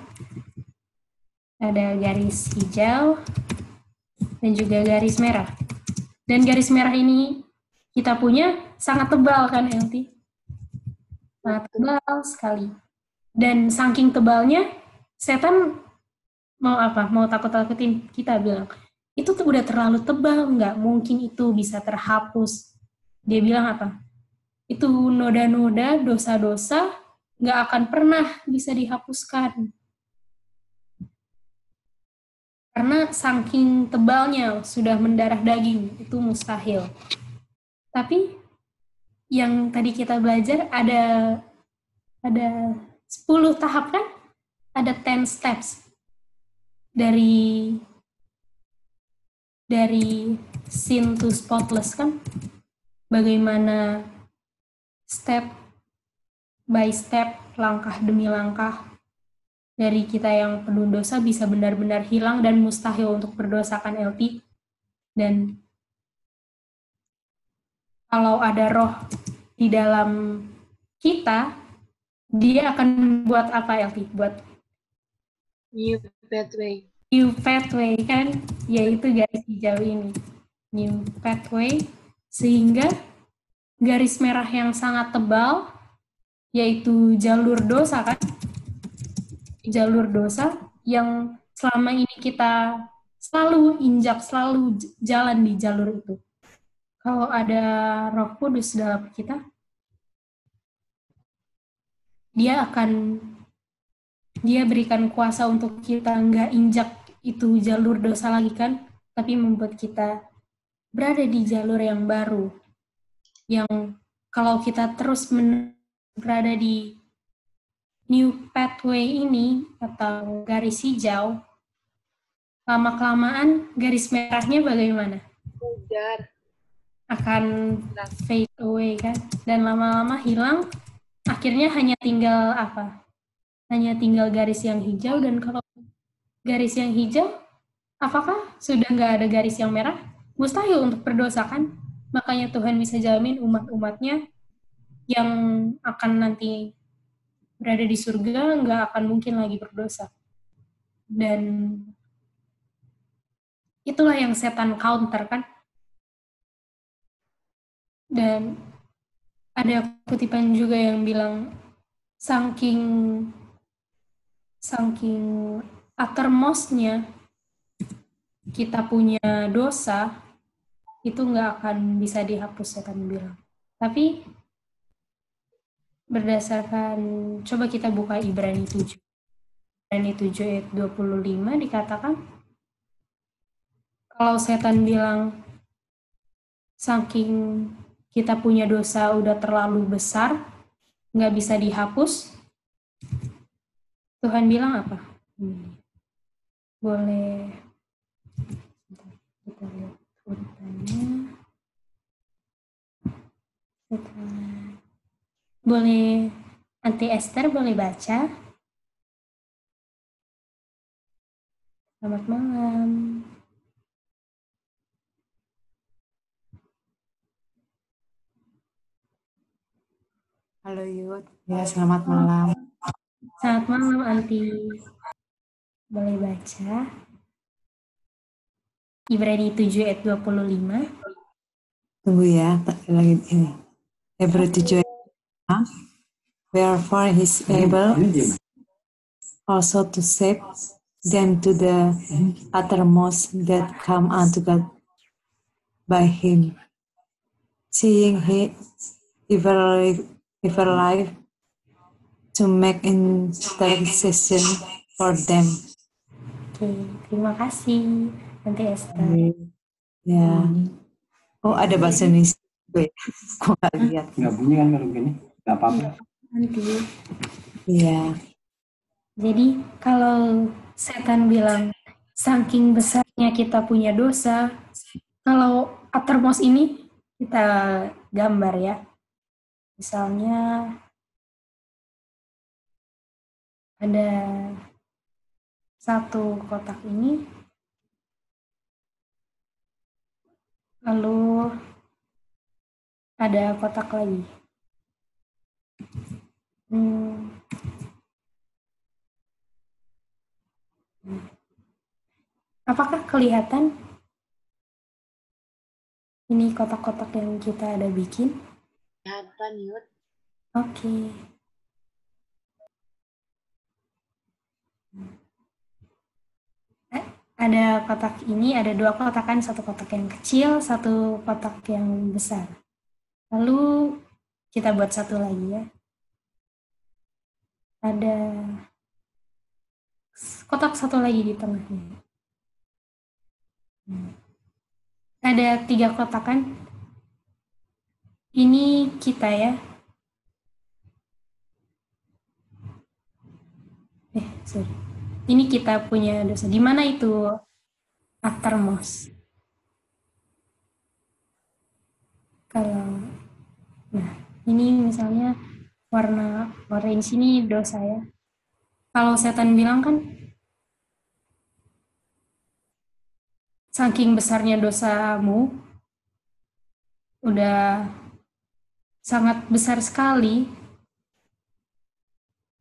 Ada garis hijau dan juga garis merah. Dan garis merah ini kita punya sangat tebal kan Elti? Sangat tebal sekali. Dan saking tebalnya, setan mau apa? Mau takut-takutin kita bilang, itu tuh udah terlalu tebal, nggak mungkin itu bisa terhapus. Dia bilang apa? Itu noda-noda, dosa-dosa, nggak akan pernah bisa dihapuskan. Karena saking tebalnya sudah mendarah daging, itu mustahil. Tapi yang tadi kita belajar ada ada 10 tahap kan? Ada 10 steps. Dari dari sin to spotless kan bagaimana step by step langkah demi langkah dari kita yang penuh dosa bisa benar-benar hilang dan mustahil untuk berdosakan LT dan kalau ada roh di dalam kita dia akan buat apa LT buat
new pathway.
new pathway kan? Yaitu garis hijau ini. New pathway sehingga garis merah yang sangat tebal yaitu jalur dosa kan? Jalur dosa yang selama ini kita selalu injak selalu jalan di jalur itu. Kalau ada roh kudus dalam kita dia akan dia berikan kuasa untuk kita nggak injak itu jalur dosa lagi kan, tapi membuat kita berada di jalur yang baru. Yang kalau kita terus berada di new pathway ini atau garis hijau, lama-kelamaan garis merahnya bagaimana?
Ujar.
Akan fade away kan, dan lama-lama hilang. Akhirnya hanya tinggal apa? Hanya tinggal garis yang hijau dan kalau garis yang hijau, apakah sudah nggak ada garis yang merah? Mustahil untuk berdosa kan? Makanya Tuhan bisa jamin umat-umatnya yang akan nanti berada di surga nggak akan mungkin lagi berdosa. Dan itulah yang setan counter kan. Dan ada kutipan juga yang bilang saking saking uttermost-nya kita punya dosa, itu nggak akan bisa dihapus, saya akan bilang. Tapi berdasarkan, coba kita buka Ibrani 7. Ibrani 7 ayat 25 dikatakan, kalau setan bilang, saking kita punya dosa udah terlalu besar, nggak bisa dihapus, Tuhan bilang apa? Hmm boleh kita lihat urutannya boleh anti Esther boleh baca selamat malam
Halo Yud, ya selamat malam.
Selamat malam Anti. Boleh baca. Ibrani 7 ayat 25.
Tunggu ya, lagi ini. Ibrani 7 ayat 25. Wherefore he is able also to save them to the uttermost that come unto God by him, seeing he everly giver life to make intercession for them.
Oke, terima kasih. Nanti Esther.
Ya. Oh, ada bahasa Indonesia. juga ya? [laughs] Aku nggak lihat.
Nggak bunyi kan kalau gini? Nggak apa-apa.
Nanti.
Iya.
Jadi kalau setan bilang saking besarnya kita punya dosa, kalau atermos ini kita gambar ya. Misalnya ada satu kotak ini, lalu ada kotak lagi. Hmm. Apakah kelihatan ini kotak-kotak yang kita ada bikin?
Kelihatan, Yud.
Oke. Eh, Ada kotak ini, ada dua kotak kan, satu kotak yang kecil, satu kotak yang besar. Lalu kita buat satu lagi ya. Ada kotak satu lagi di tengahnya. Ada tiga kotak kan? Ini kita ya. Eh, sorry. Ini kita punya dosa. Di mana itu Atermos? Kalau, nah, ini misalnya warna orange ini dosa ya. Kalau setan bilang kan, saking besarnya dosamu, udah sangat besar sekali,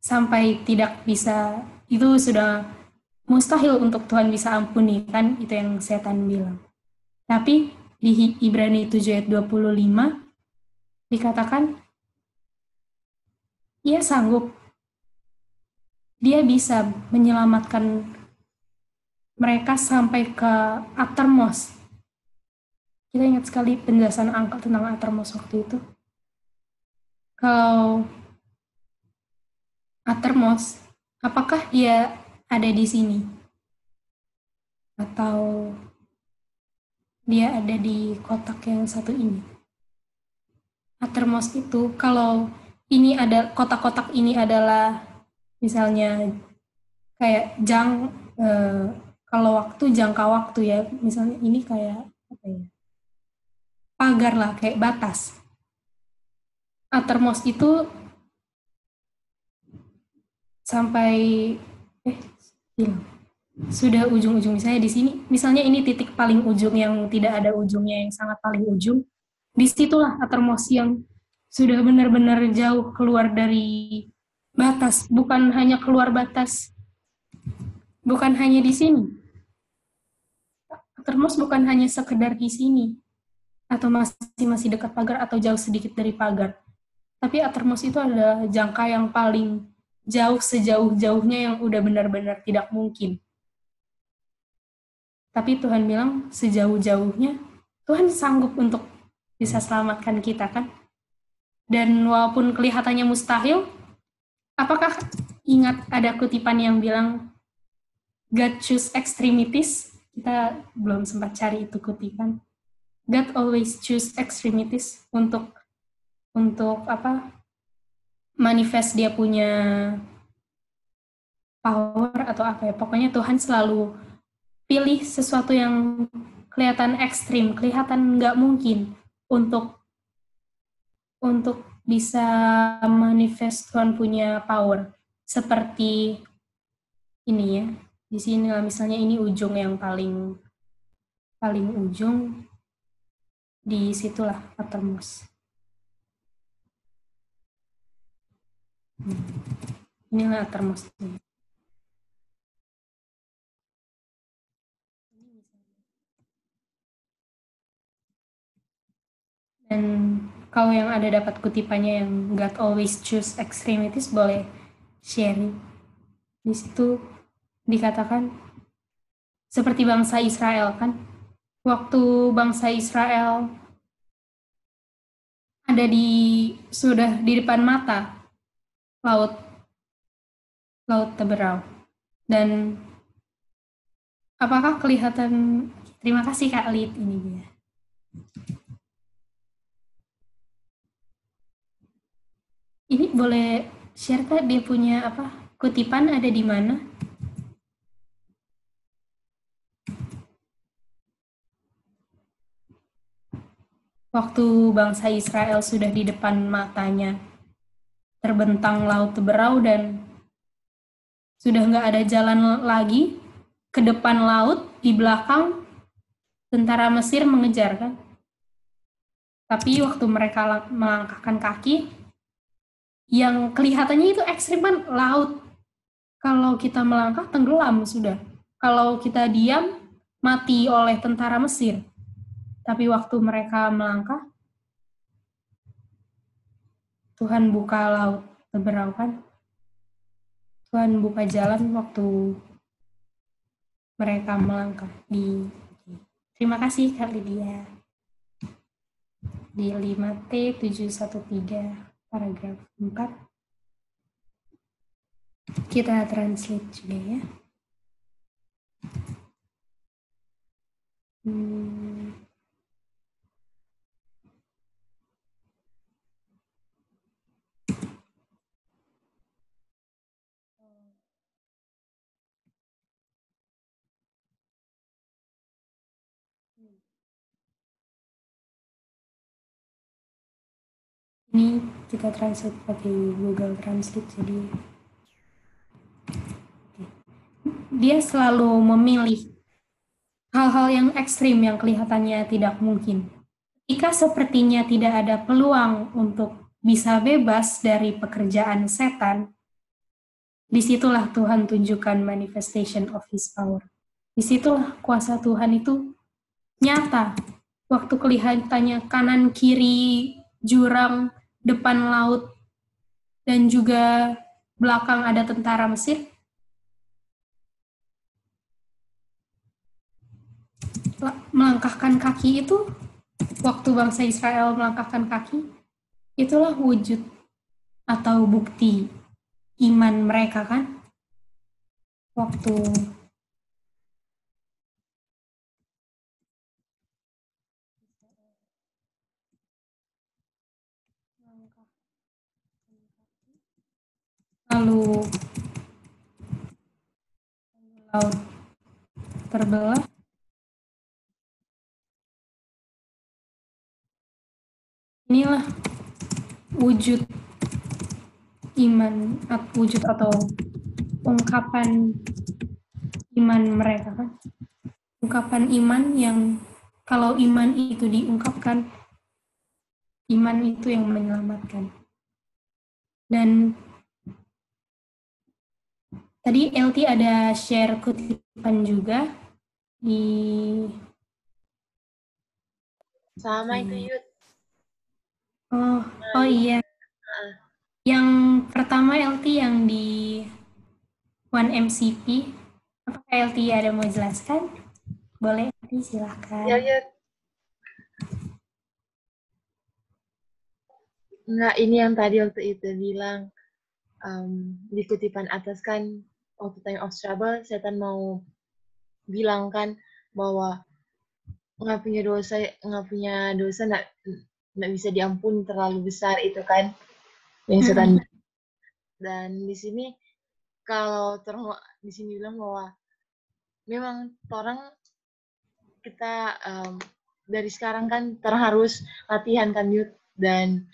sampai tidak bisa itu sudah mustahil untuk Tuhan bisa ampuni kan itu yang setan bilang. Tapi di Ibrani 7 ayat 25 dikatakan ia sanggup dia bisa menyelamatkan mereka sampai ke Atermos. Kita ingat sekali penjelasan angka tentang Atermos waktu itu. Kalau Atermos apakah dia ada di sini? Atau dia ada di kotak yang satu ini? Atermos itu, kalau ini ada kotak-kotak ini adalah misalnya kayak jang, eh, kalau waktu jangka waktu ya, misalnya ini kayak apa ya? Pagar lah, kayak batas. Atermos itu sampai eh sudah ujung-ujung. Misalnya di sini misalnya ini titik paling ujung yang tidak ada ujungnya yang sangat paling ujung. Di situlah atermos yang sudah benar-benar jauh keluar dari batas. Bukan hanya keluar batas. Bukan hanya di sini. Atermos bukan hanya sekedar di sini. Atau masih masih dekat pagar atau jauh sedikit dari pagar. Tapi atermos itu adalah jangka yang paling jauh sejauh-jauhnya yang udah benar-benar tidak mungkin. Tapi Tuhan bilang sejauh-jauhnya Tuhan sanggup untuk bisa selamatkan kita kan. Dan walaupun kelihatannya mustahil, apakah ingat ada kutipan yang bilang God choose extremities? Kita belum sempat cari itu kutipan. God always choose extremities untuk untuk apa manifest dia punya power atau apa ya. Pokoknya Tuhan selalu pilih sesuatu yang kelihatan ekstrim kelihatan nggak mungkin untuk untuk bisa manifest Tuhan punya power. Seperti ini ya. Di sini lah misalnya ini ujung yang paling paling ujung. Di situlah Patmos Inilah termosnya. Dan kalau yang ada dapat kutipannya yang God always choose extremities boleh sharing. Di situ dikatakan seperti bangsa Israel kan. Waktu bangsa Israel ada di sudah di depan mata laut. Laut Teberau. Dan apakah kelihatan terima kasih Kak Lid ini dia. Ini boleh share Kak dia punya apa kutipan ada di mana? Waktu bangsa Israel sudah di depan matanya terbentang laut Teberau dan sudah nggak ada jalan lagi ke depan laut di belakang tentara Mesir mengejar kan? Tapi waktu mereka melangkahkan kaki yang kelihatannya itu ekstrim kan laut. Kalau kita melangkah tenggelam sudah. Kalau kita diam mati oleh tentara Mesir. Tapi waktu mereka melangkah, Tuhan buka laut Teberau kan. Tuhan buka jalan waktu mereka melangkah di Terima kasih Kak Lydia. Di 5T 713 paragraf 4. Kita translate juga ya. Hmm. Ini kita translate pakai Google Translate jadi dia selalu memilih hal-hal yang ekstrim yang kelihatannya tidak mungkin. Jika sepertinya tidak ada peluang untuk bisa bebas dari pekerjaan setan, di situlah Tuhan tunjukkan manifestation of His power. Di situlah kuasa Tuhan itu nyata. Waktu kelihatannya kanan kiri jurang depan laut dan juga belakang ada tentara Mesir? Melangkahkan kaki itu, waktu bangsa Israel melangkahkan kaki, itulah wujud atau bukti iman mereka kan? Waktu lalu laut terbelah. Inilah wujud iman wujud atau ungkapan iman mereka kan. Ungkapan iman yang kalau iman itu diungkapkan iman itu yang menyelamatkan. Dan Tadi LT ada share kutipan juga di
sama itu
Hmm.
Yud.
Oh, oh iya. Yang pertama LT yang di One MCP. Apakah LT ada mau jelaskan? Boleh LT silahkan.
Ya Yud. Enggak, ini yang tadi waktu itu bilang um, di kutipan atas kan waktu time of trouble setan mau bilang kan bahwa nggak punya dosa nggak punya dosa nggak nggak bisa diampuni terlalu besar itu kan yang setan dan di sini kalau terang di sini bilang bahwa memang orang kita um, dari sekarang kan terang harus latihan kan Yud dan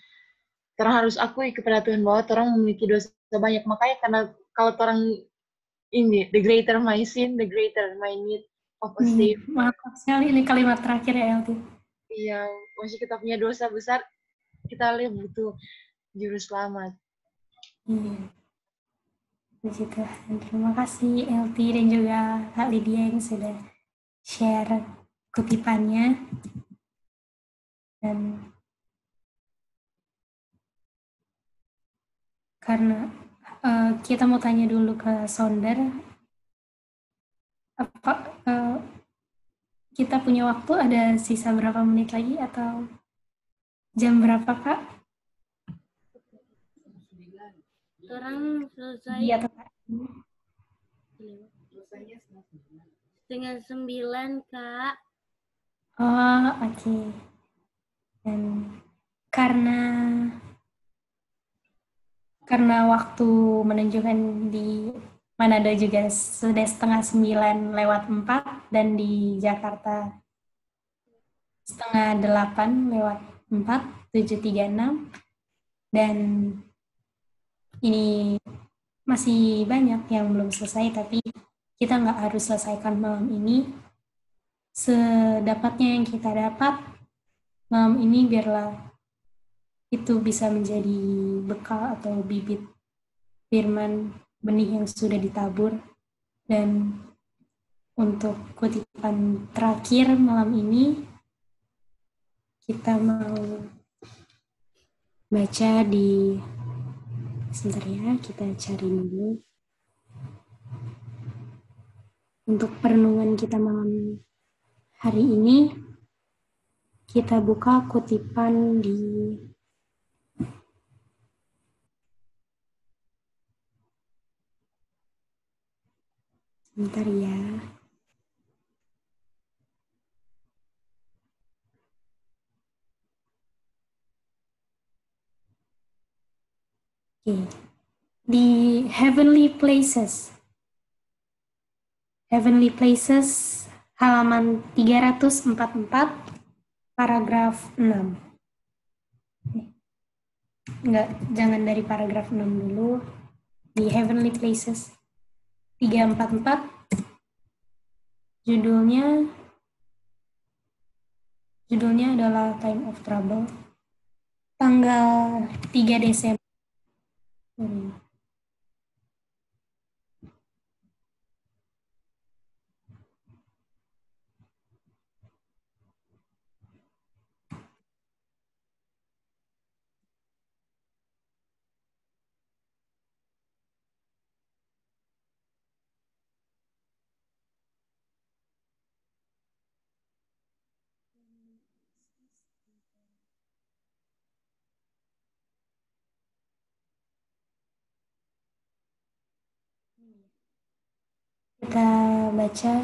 terang harus akui kepada Tuhan bahwa orang memiliki dosa banyak. Makanya karena kalau orang ini the greater my sin the greater my need of a
Hmm,
savior
mantap sekali ini kalimat terakhir ya LT.
iya masih kita punya dosa besar kita lihat butuh juru selamat
Iya. Puji Tuhan. Terima kasih LT dan juga Kak Lydia yang sudah share kutipannya. Dan karena eh, kita mau tanya dulu ke Sonder, apa eh, kita punya waktu ada sisa berapa menit lagi atau Jam berapa, Kak?
Sekarang selesai
Iya, Kak.
setengah sembilan, Kak.
Oh, oke. Dan karena karena waktu menunjukkan di Manado juga sudah setengah sembilan lewat empat dan di Jakarta setengah delapan lewat empat tujuh tiga enam. Dan ini masih banyak yang belum selesai tapi kita nggak harus selesaikan malam ini. Sedapatnya yang kita dapat malam ini biarlah itu bisa menjadi bekal atau bibit firman benih yang sudah ditabur. Dan untuk kutipan terakhir malam ini kita mau baca di sebentar ya kita cari dulu. Untuk perenungan kita malam hari ini kita buka kutipan di sebentar ya Oke. Di Heavenly Places. Heavenly Places halaman 344 paragraf 6. Oke. Enggak, jangan dari paragraf 6 dulu. Di Heavenly Places 344 judulnya judulnya adalah Time of Trouble tanggal 3 Desember. Kita baca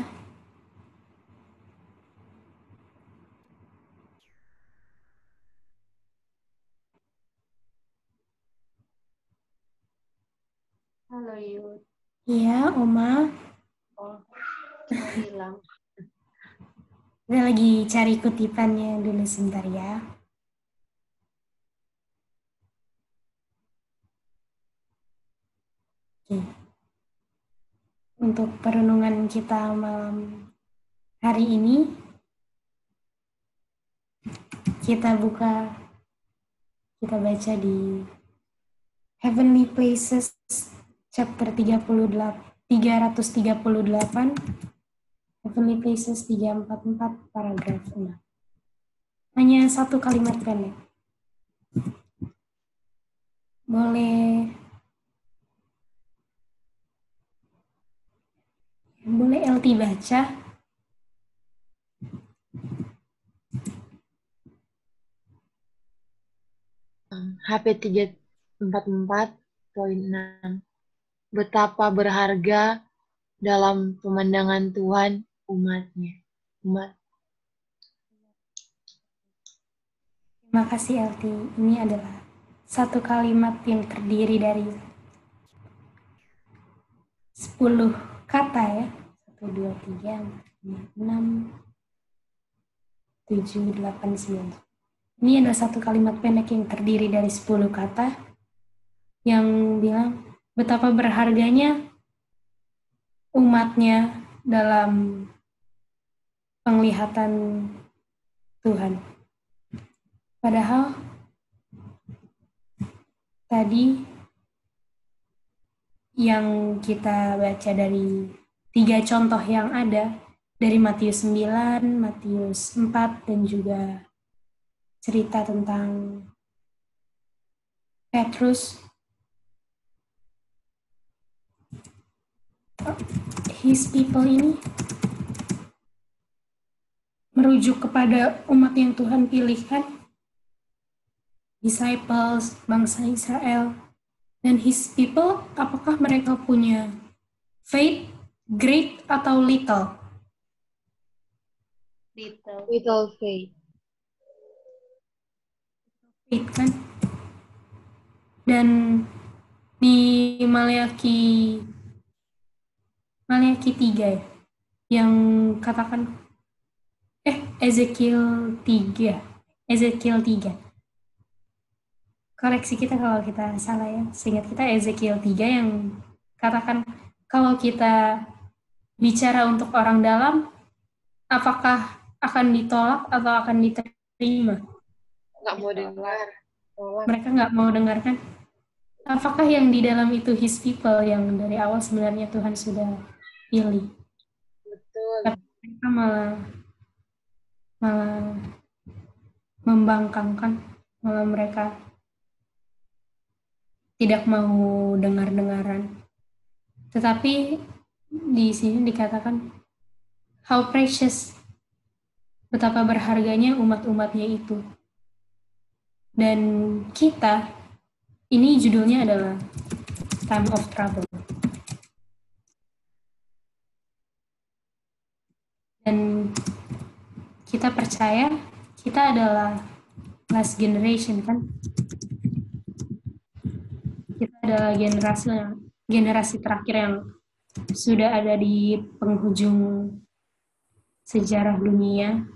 Halo Yud.
Iya, Oma.
Oh, mau bilang.
Kita lagi cari kutipannya dulu sebentar ya. Oke. Untuk perenungan kita malam hari ini, kita buka, kita baca di Heavenly Places chapter 38, 338, Heavenly Places 344, paragraf 6. Hanya satu kalimat pendek. Boleh boleh LT baca?
HP 344.6 Betapa berharga dalam pemandangan Tuhan umatnya. Umat.
Terima kasih LT. Ini adalah satu kalimat yang terdiri dari 10 kata ya. 1, 2, 3, 4, 5, 6, 7, 8, 9. Ini adalah satu kalimat pendek yang terdiri dari 10 kata yang bilang betapa berharganya umatnya dalam penglihatan Tuhan. Padahal tadi yang kita baca dari tiga contoh yang ada dari Matius 9, Matius 4, dan juga cerita tentang Petrus. His people ini merujuk kepada umat yang Tuhan pilihkan disciples, bangsa Israel, dan his people, apakah mereka punya faith great atau little?
Little.
Little faith.
Faith kan? Dan di Maliaki Maliaki 3 ya, yang katakan eh Ezekiel 3 Ezekiel 3 koreksi kita kalau kita salah ya. Seingat kita Ezekiel 3 yang katakan kalau kita bicara untuk orang dalam apakah akan ditolak atau akan diterima?
Nggak mau dengar.
Mereka nggak mau dengarkan apakah yang di dalam itu his people yang dari awal sebenarnya Tuhan sudah pilih?
Betul.
mereka malah malah membangkangkan malah mereka tidak mau dengar-dengaran. Tetapi di sini dikatakan how precious betapa berharganya umat-umatnya itu. Dan kita ini judulnya adalah time of trouble. Dan kita percaya kita adalah last generation kan kita adalah generasi generasi terakhir yang sudah ada di penghujung sejarah dunia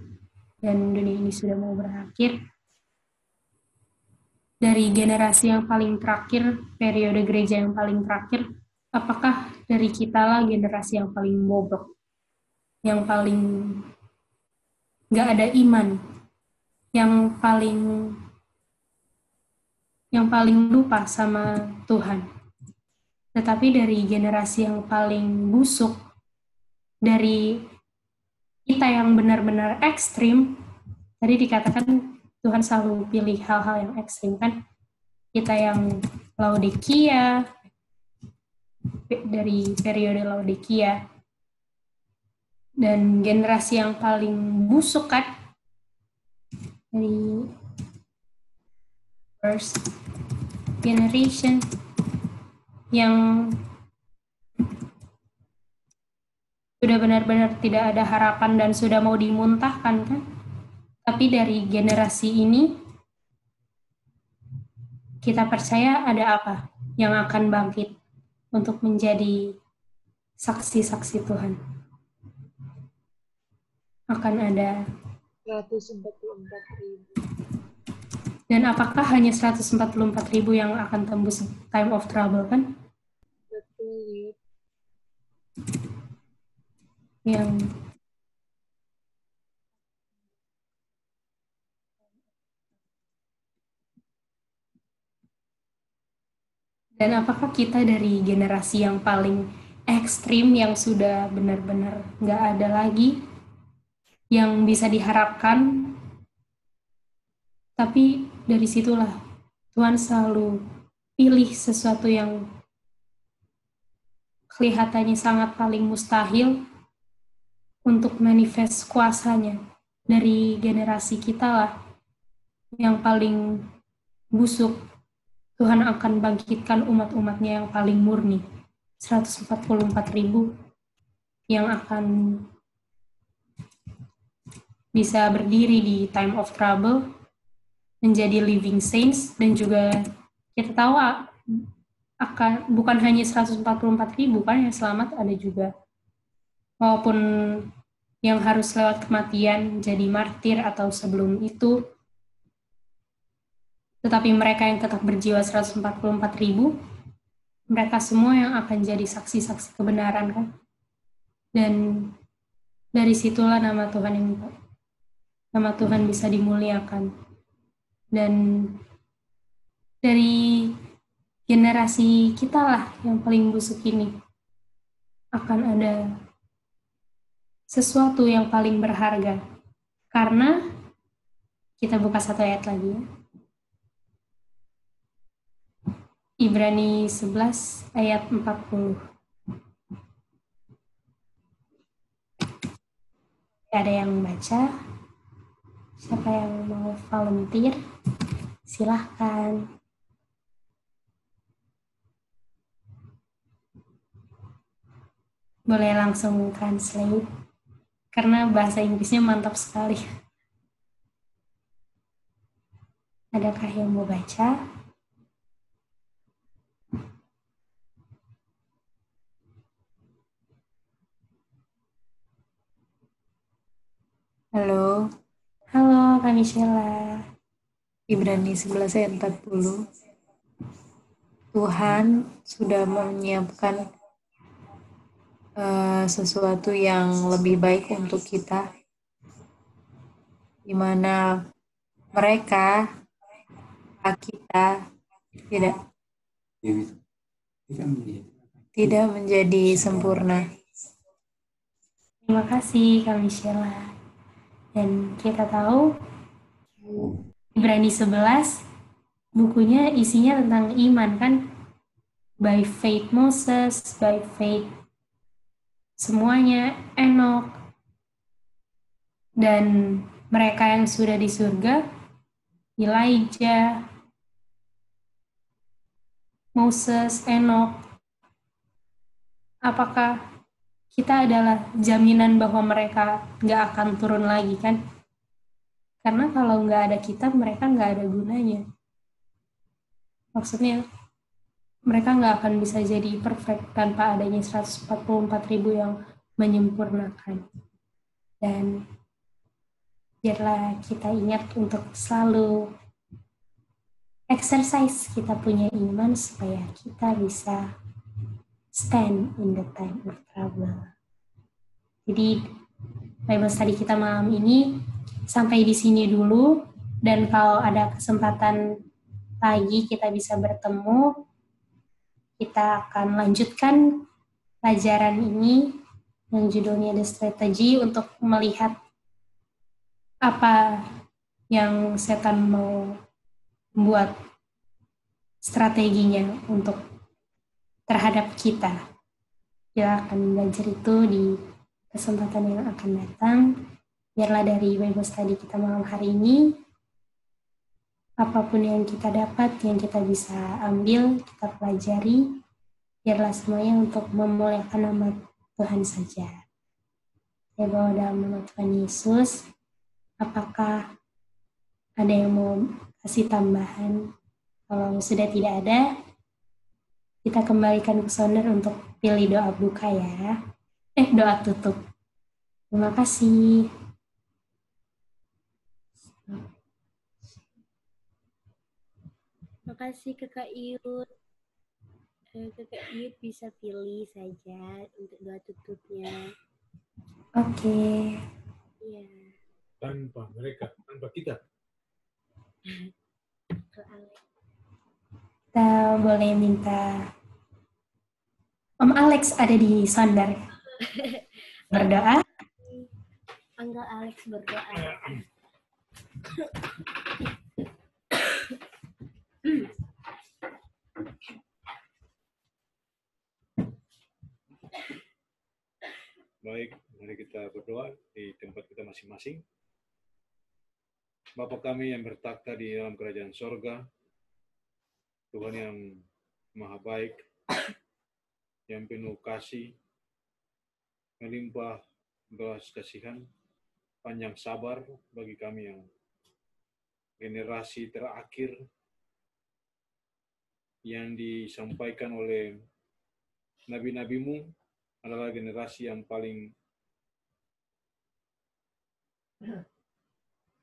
dan dunia ini sudah mau berakhir. Dari generasi yang paling terakhir periode gereja yang paling terakhir apakah dari kita lah generasi yang paling bobrok? Yang paling nggak ada iman, yang paling yang paling lupa sama Tuhan. Tetapi dari generasi yang paling busuk, dari kita yang benar-benar ekstrim, tadi dikatakan Tuhan selalu pilih hal-hal yang ekstrim kan. Kita yang Laodikia, dari periode Laodikia, dan generasi yang paling busuk kan dari first generation yang sudah benar-benar tidak ada harapan dan sudah mau dimuntahkan kan tapi dari generasi ini kita percaya ada apa yang akan bangkit untuk menjadi saksi-saksi Tuhan akan ada
144 ribu.
Dan apakah hanya 144 ribu yang akan tembus time of trouble kan?
Betul,
yang dan apakah kita dari generasi yang paling ekstrim yang sudah benar-benar nggak ada lagi yang bisa diharapkan tapi dari situlah Tuhan selalu pilih sesuatu yang kelihatannya sangat paling mustahil untuk manifest kuasanya. Dari generasi kita lah yang paling busuk Tuhan akan bangkitkan umat-umatnya yang paling murni. 144 ribu yang akan bisa berdiri di time of trouble menjadi living saints dan juga kita tahu akan bukan hanya 144 ribu kan yang selamat ada juga. Walaupun yang harus lewat kematian jadi martir atau sebelum itu tetapi mereka yang tetap berjiwa 144 ribu mereka semua yang akan jadi saksi-saksi kebenaran kan? Dan dari situlah nama Tuhan yang nama Tuhan bisa dimuliakan dan dari generasi kita lah yang paling busuk ini akan ada sesuatu yang paling berharga karena kita buka satu ayat lagi ya. Ibrani 11 ayat 40. Ada yang baca? Siapa yang mau volunteer? Silahkan. Boleh langsung translate, karena bahasa Inggrisnya mantap sekali. Adakah yang mau baca?
Halo,
Halo, kami Sheila.
Ibrani 11 ayat 40. Tuhan sudah menyiapkan eh, sesuatu yang lebih baik untuk kita, di mana mereka, kita, tidak tidak menjadi sempurna.
Terima kasih, Sheila. Dan kita tahu Ibrani 11 bukunya isinya tentang iman kan? By faith Moses, by faith semuanya Enoch. Dan mereka yang sudah di surga Elijah Moses, Enoch. Apakah kita adalah jaminan bahwa mereka nggak akan turun lagi kan? Karena kalau nggak ada kita, mereka nggak ada gunanya. Maksudnya, mereka nggak akan bisa jadi perfect tanpa adanya 144 ribu yang menyempurnakan. Dan biarlah kita ingat untuk selalu exercise kita punya iman supaya kita bisa stand in the time of trouble. Jadi Bible study kita malam ini sampai di sini dulu dan kalau ada kesempatan lagi kita bisa bertemu kita akan lanjutkan pelajaran ini yang judulnya The Strategy untuk melihat apa yang setan mau membuat strateginya untuk terhadap kita. Kita akan belajar itu di kesempatan yang akan datang. Biarlah dari Bible Study kita malam hari ini, apa pun yang kita dapat, yang kita bisa ambil, kita pelajari, biarlah semuanya untuk memuliakan nama Tuhan saja. Saya bawa dalam nama Tuhan Yesus, apakah ada yang mau kasih tambahan? Kalau sudah tidak ada, kita kembalikan ke Sonder untuk pilih doa buka ya. Eh, doa tutup. Terima kasih.
Terima kasih Kakak Iut. Eh, Kakak Iut bisa pilih saja untuk doa tutupnya.
Oke.
Iya.
tanpa mereka, tanpa kita. [laughs]
Ke Alex.
Kita boleh minta Om Alex ada di Sonder. [laughs] Berdoa.
Angga Alex berdoa.
Baik, mari kita berdoa di tempat kita masing-masing. Bapa kami yang bertakhta di dalam kerajaan sorga, Tuhan yang maha baik, yang penuh kasih, melimpah belas kasihan, panjang sabar bagi kami yang generasi terakhir yang disampaikan oleh nabi-nabimu adalah generasi yang paling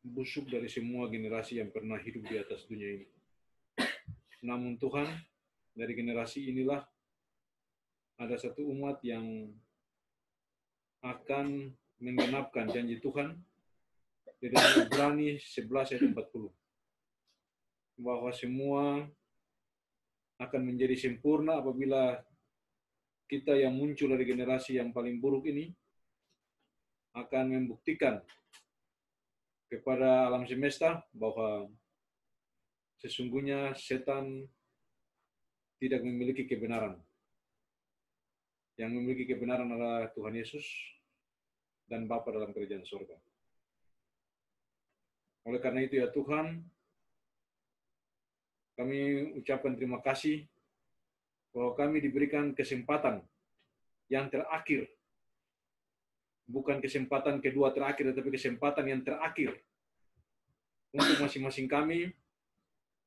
busuk dari semua generasi yang pernah hidup di atas dunia ini. Namun Tuhan, dari generasi inilah ada satu umat yang akan menggenapkan janji Tuhan di dalam Ibrani 11 ayat 40. Bahwa semua akan menjadi sempurna apabila kita yang muncul dari generasi yang paling buruk ini akan membuktikan kepada alam semesta bahwa sesungguhnya setan tidak memiliki kebenaran. Yang memiliki kebenaran adalah Tuhan Yesus dan Bapa dalam kerajaan surga. Oleh karena itu ya Tuhan, kami ucapkan terima kasih bahwa kami diberikan kesempatan yang terakhir. Bukan kesempatan kedua terakhir, tetapi kesempatan yang terakhir untuk masing-masing kami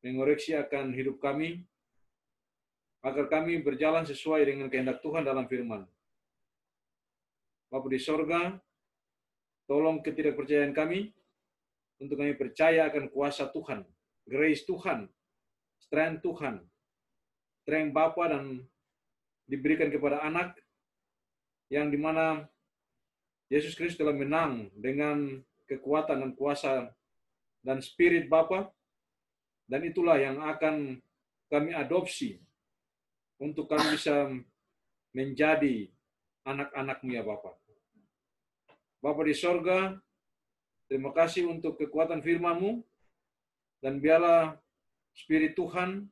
mengoreksi akan hidup kami, agar kami berjalan sesuai dengan kehendak Tuhan dalam firman. Bapa di sorga, tolong ketidakpercayaan kami untuk kami percaya akan kuasa Tuhan, grace Tuhan, strength Tuhan, strength Bapa dan diberikan kepada anak yang di mana Yesus Kristus telah menang dengan kekuatan dan kuasa dan spirit Bapa dan itulah yang akan kami adopsi untuk kami bisa menjadi anak-anakmu ya Bapak. Bapak di sorga, terima kasih untuk kekuatan firman-Mu, dan biarlah Spirit Tuhan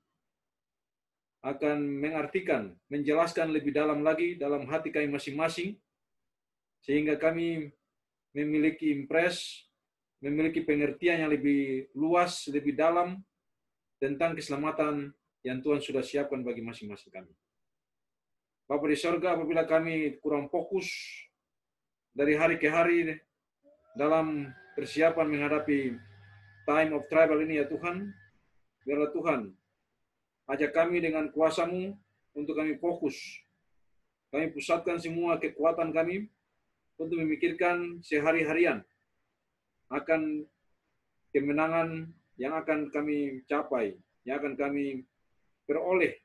akan mengartikan, menjelaskan lebih dalam lagi dalam hati kami masing-masing, sehingga kami memiliki impres, memiliki pengertian yang lebih luas, lebih dalam tentang keselamatan yang Tuhan sudah siapkan bagi masing-masing kami. Bapak di sorga, apabila kami kurang fokus dari hari ke hari dalam persiapan menghadapi time of travel ini ya Tuhan, biarlah Tuhan ajak kami dengan kuasamu untuk kami fokus. Kami pusatkan semua kekuatan kami untuk memikirkan sehari-harian akan kemenangan yang akan kami capai, yang akan kami peroleh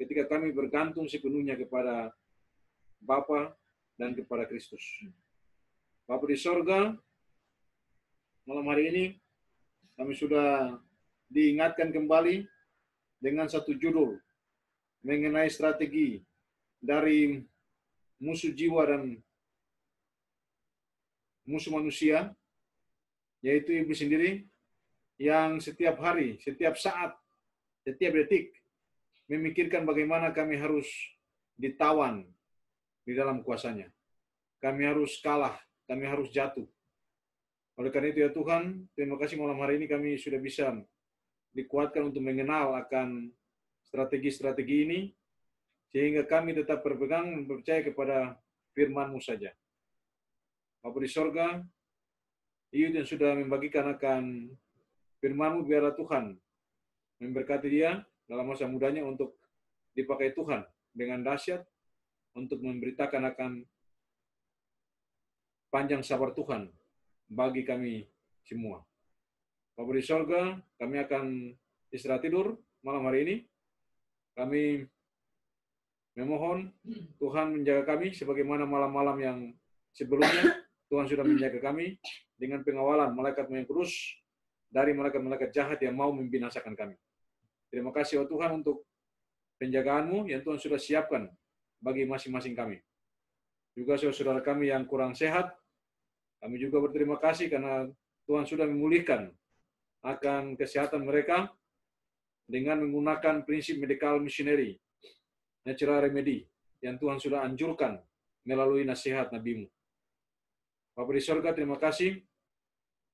ketika kami bergantung sepenuhnya kepada Bapa dan kepada Kristus. Bapa di sorga, malam hari ini kami sudah diingatkan kembali dengan satu judul mengenai strategi dari musuh jiwa dan musuh manusia, yaitu iblis sendiri, yang setiap hari, setiap saat, setiap detik memikirkan bagaimana kami harus ditawan di dalam kuasanya. Kami harus kalah kami harus jatuh. Oleh karena itu ya Tuhan, terima kasih malam hari ini kami sudah bisa dikuatkan untuk mengenal akan strategi-strategi ini, sehingga kami tetap berpegang dan percaya kepada firman-Mu saja. Bapak di sorga, Iut yang sudah membagikan akan firman-Mu, biarlah Tuhan memberkati dia dalam masa mudanya untuk dipakai Tuhan dengan dahsyat untuk memberitakan akan panjang sabar Tuhan bagi kami semua. Bapak di sorga, kami akan istirahat tidur malam hari ini. Kami memohon Tuhan menjaga kami sebagaimana malam-malam yang sebelumnya Tuhan sudah menjaga kami dengan pengawalan malaikat yang kudus dari malaikat-malaikat jahat yang mau membinasakan kami. Terima kasih oh Tuhan untuk penjagaanmu yang Tuhan sudah siapkan bagi masing-masing kami. Juga saudara kami yang kurang sehat, kami juga berterima kasih karena Tuhan sudah memulihkan akan kesehatan mereka dengan menggunakan prinsip medical missionary, natural remedy, yang Tuhan sudah anjurkan melalui nasihat Nabi-Mu. Bapak di surga, terima kasih.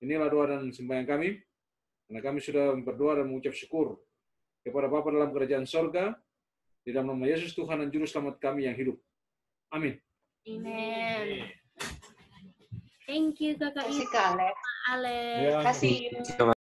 Inilah doa dan sembahyang kami. Karena kami sudah berdoa dan mengucap syukur kepada Bapa dalam kerajaan sorga, di dalam nama Yesus Tuhan dan Juru Selamat kami yang hidup. Amin.
Amen. Thank you Kakak
Kasih
Ibu,
Kak Alex.
Alex.
Ya.
Kasih.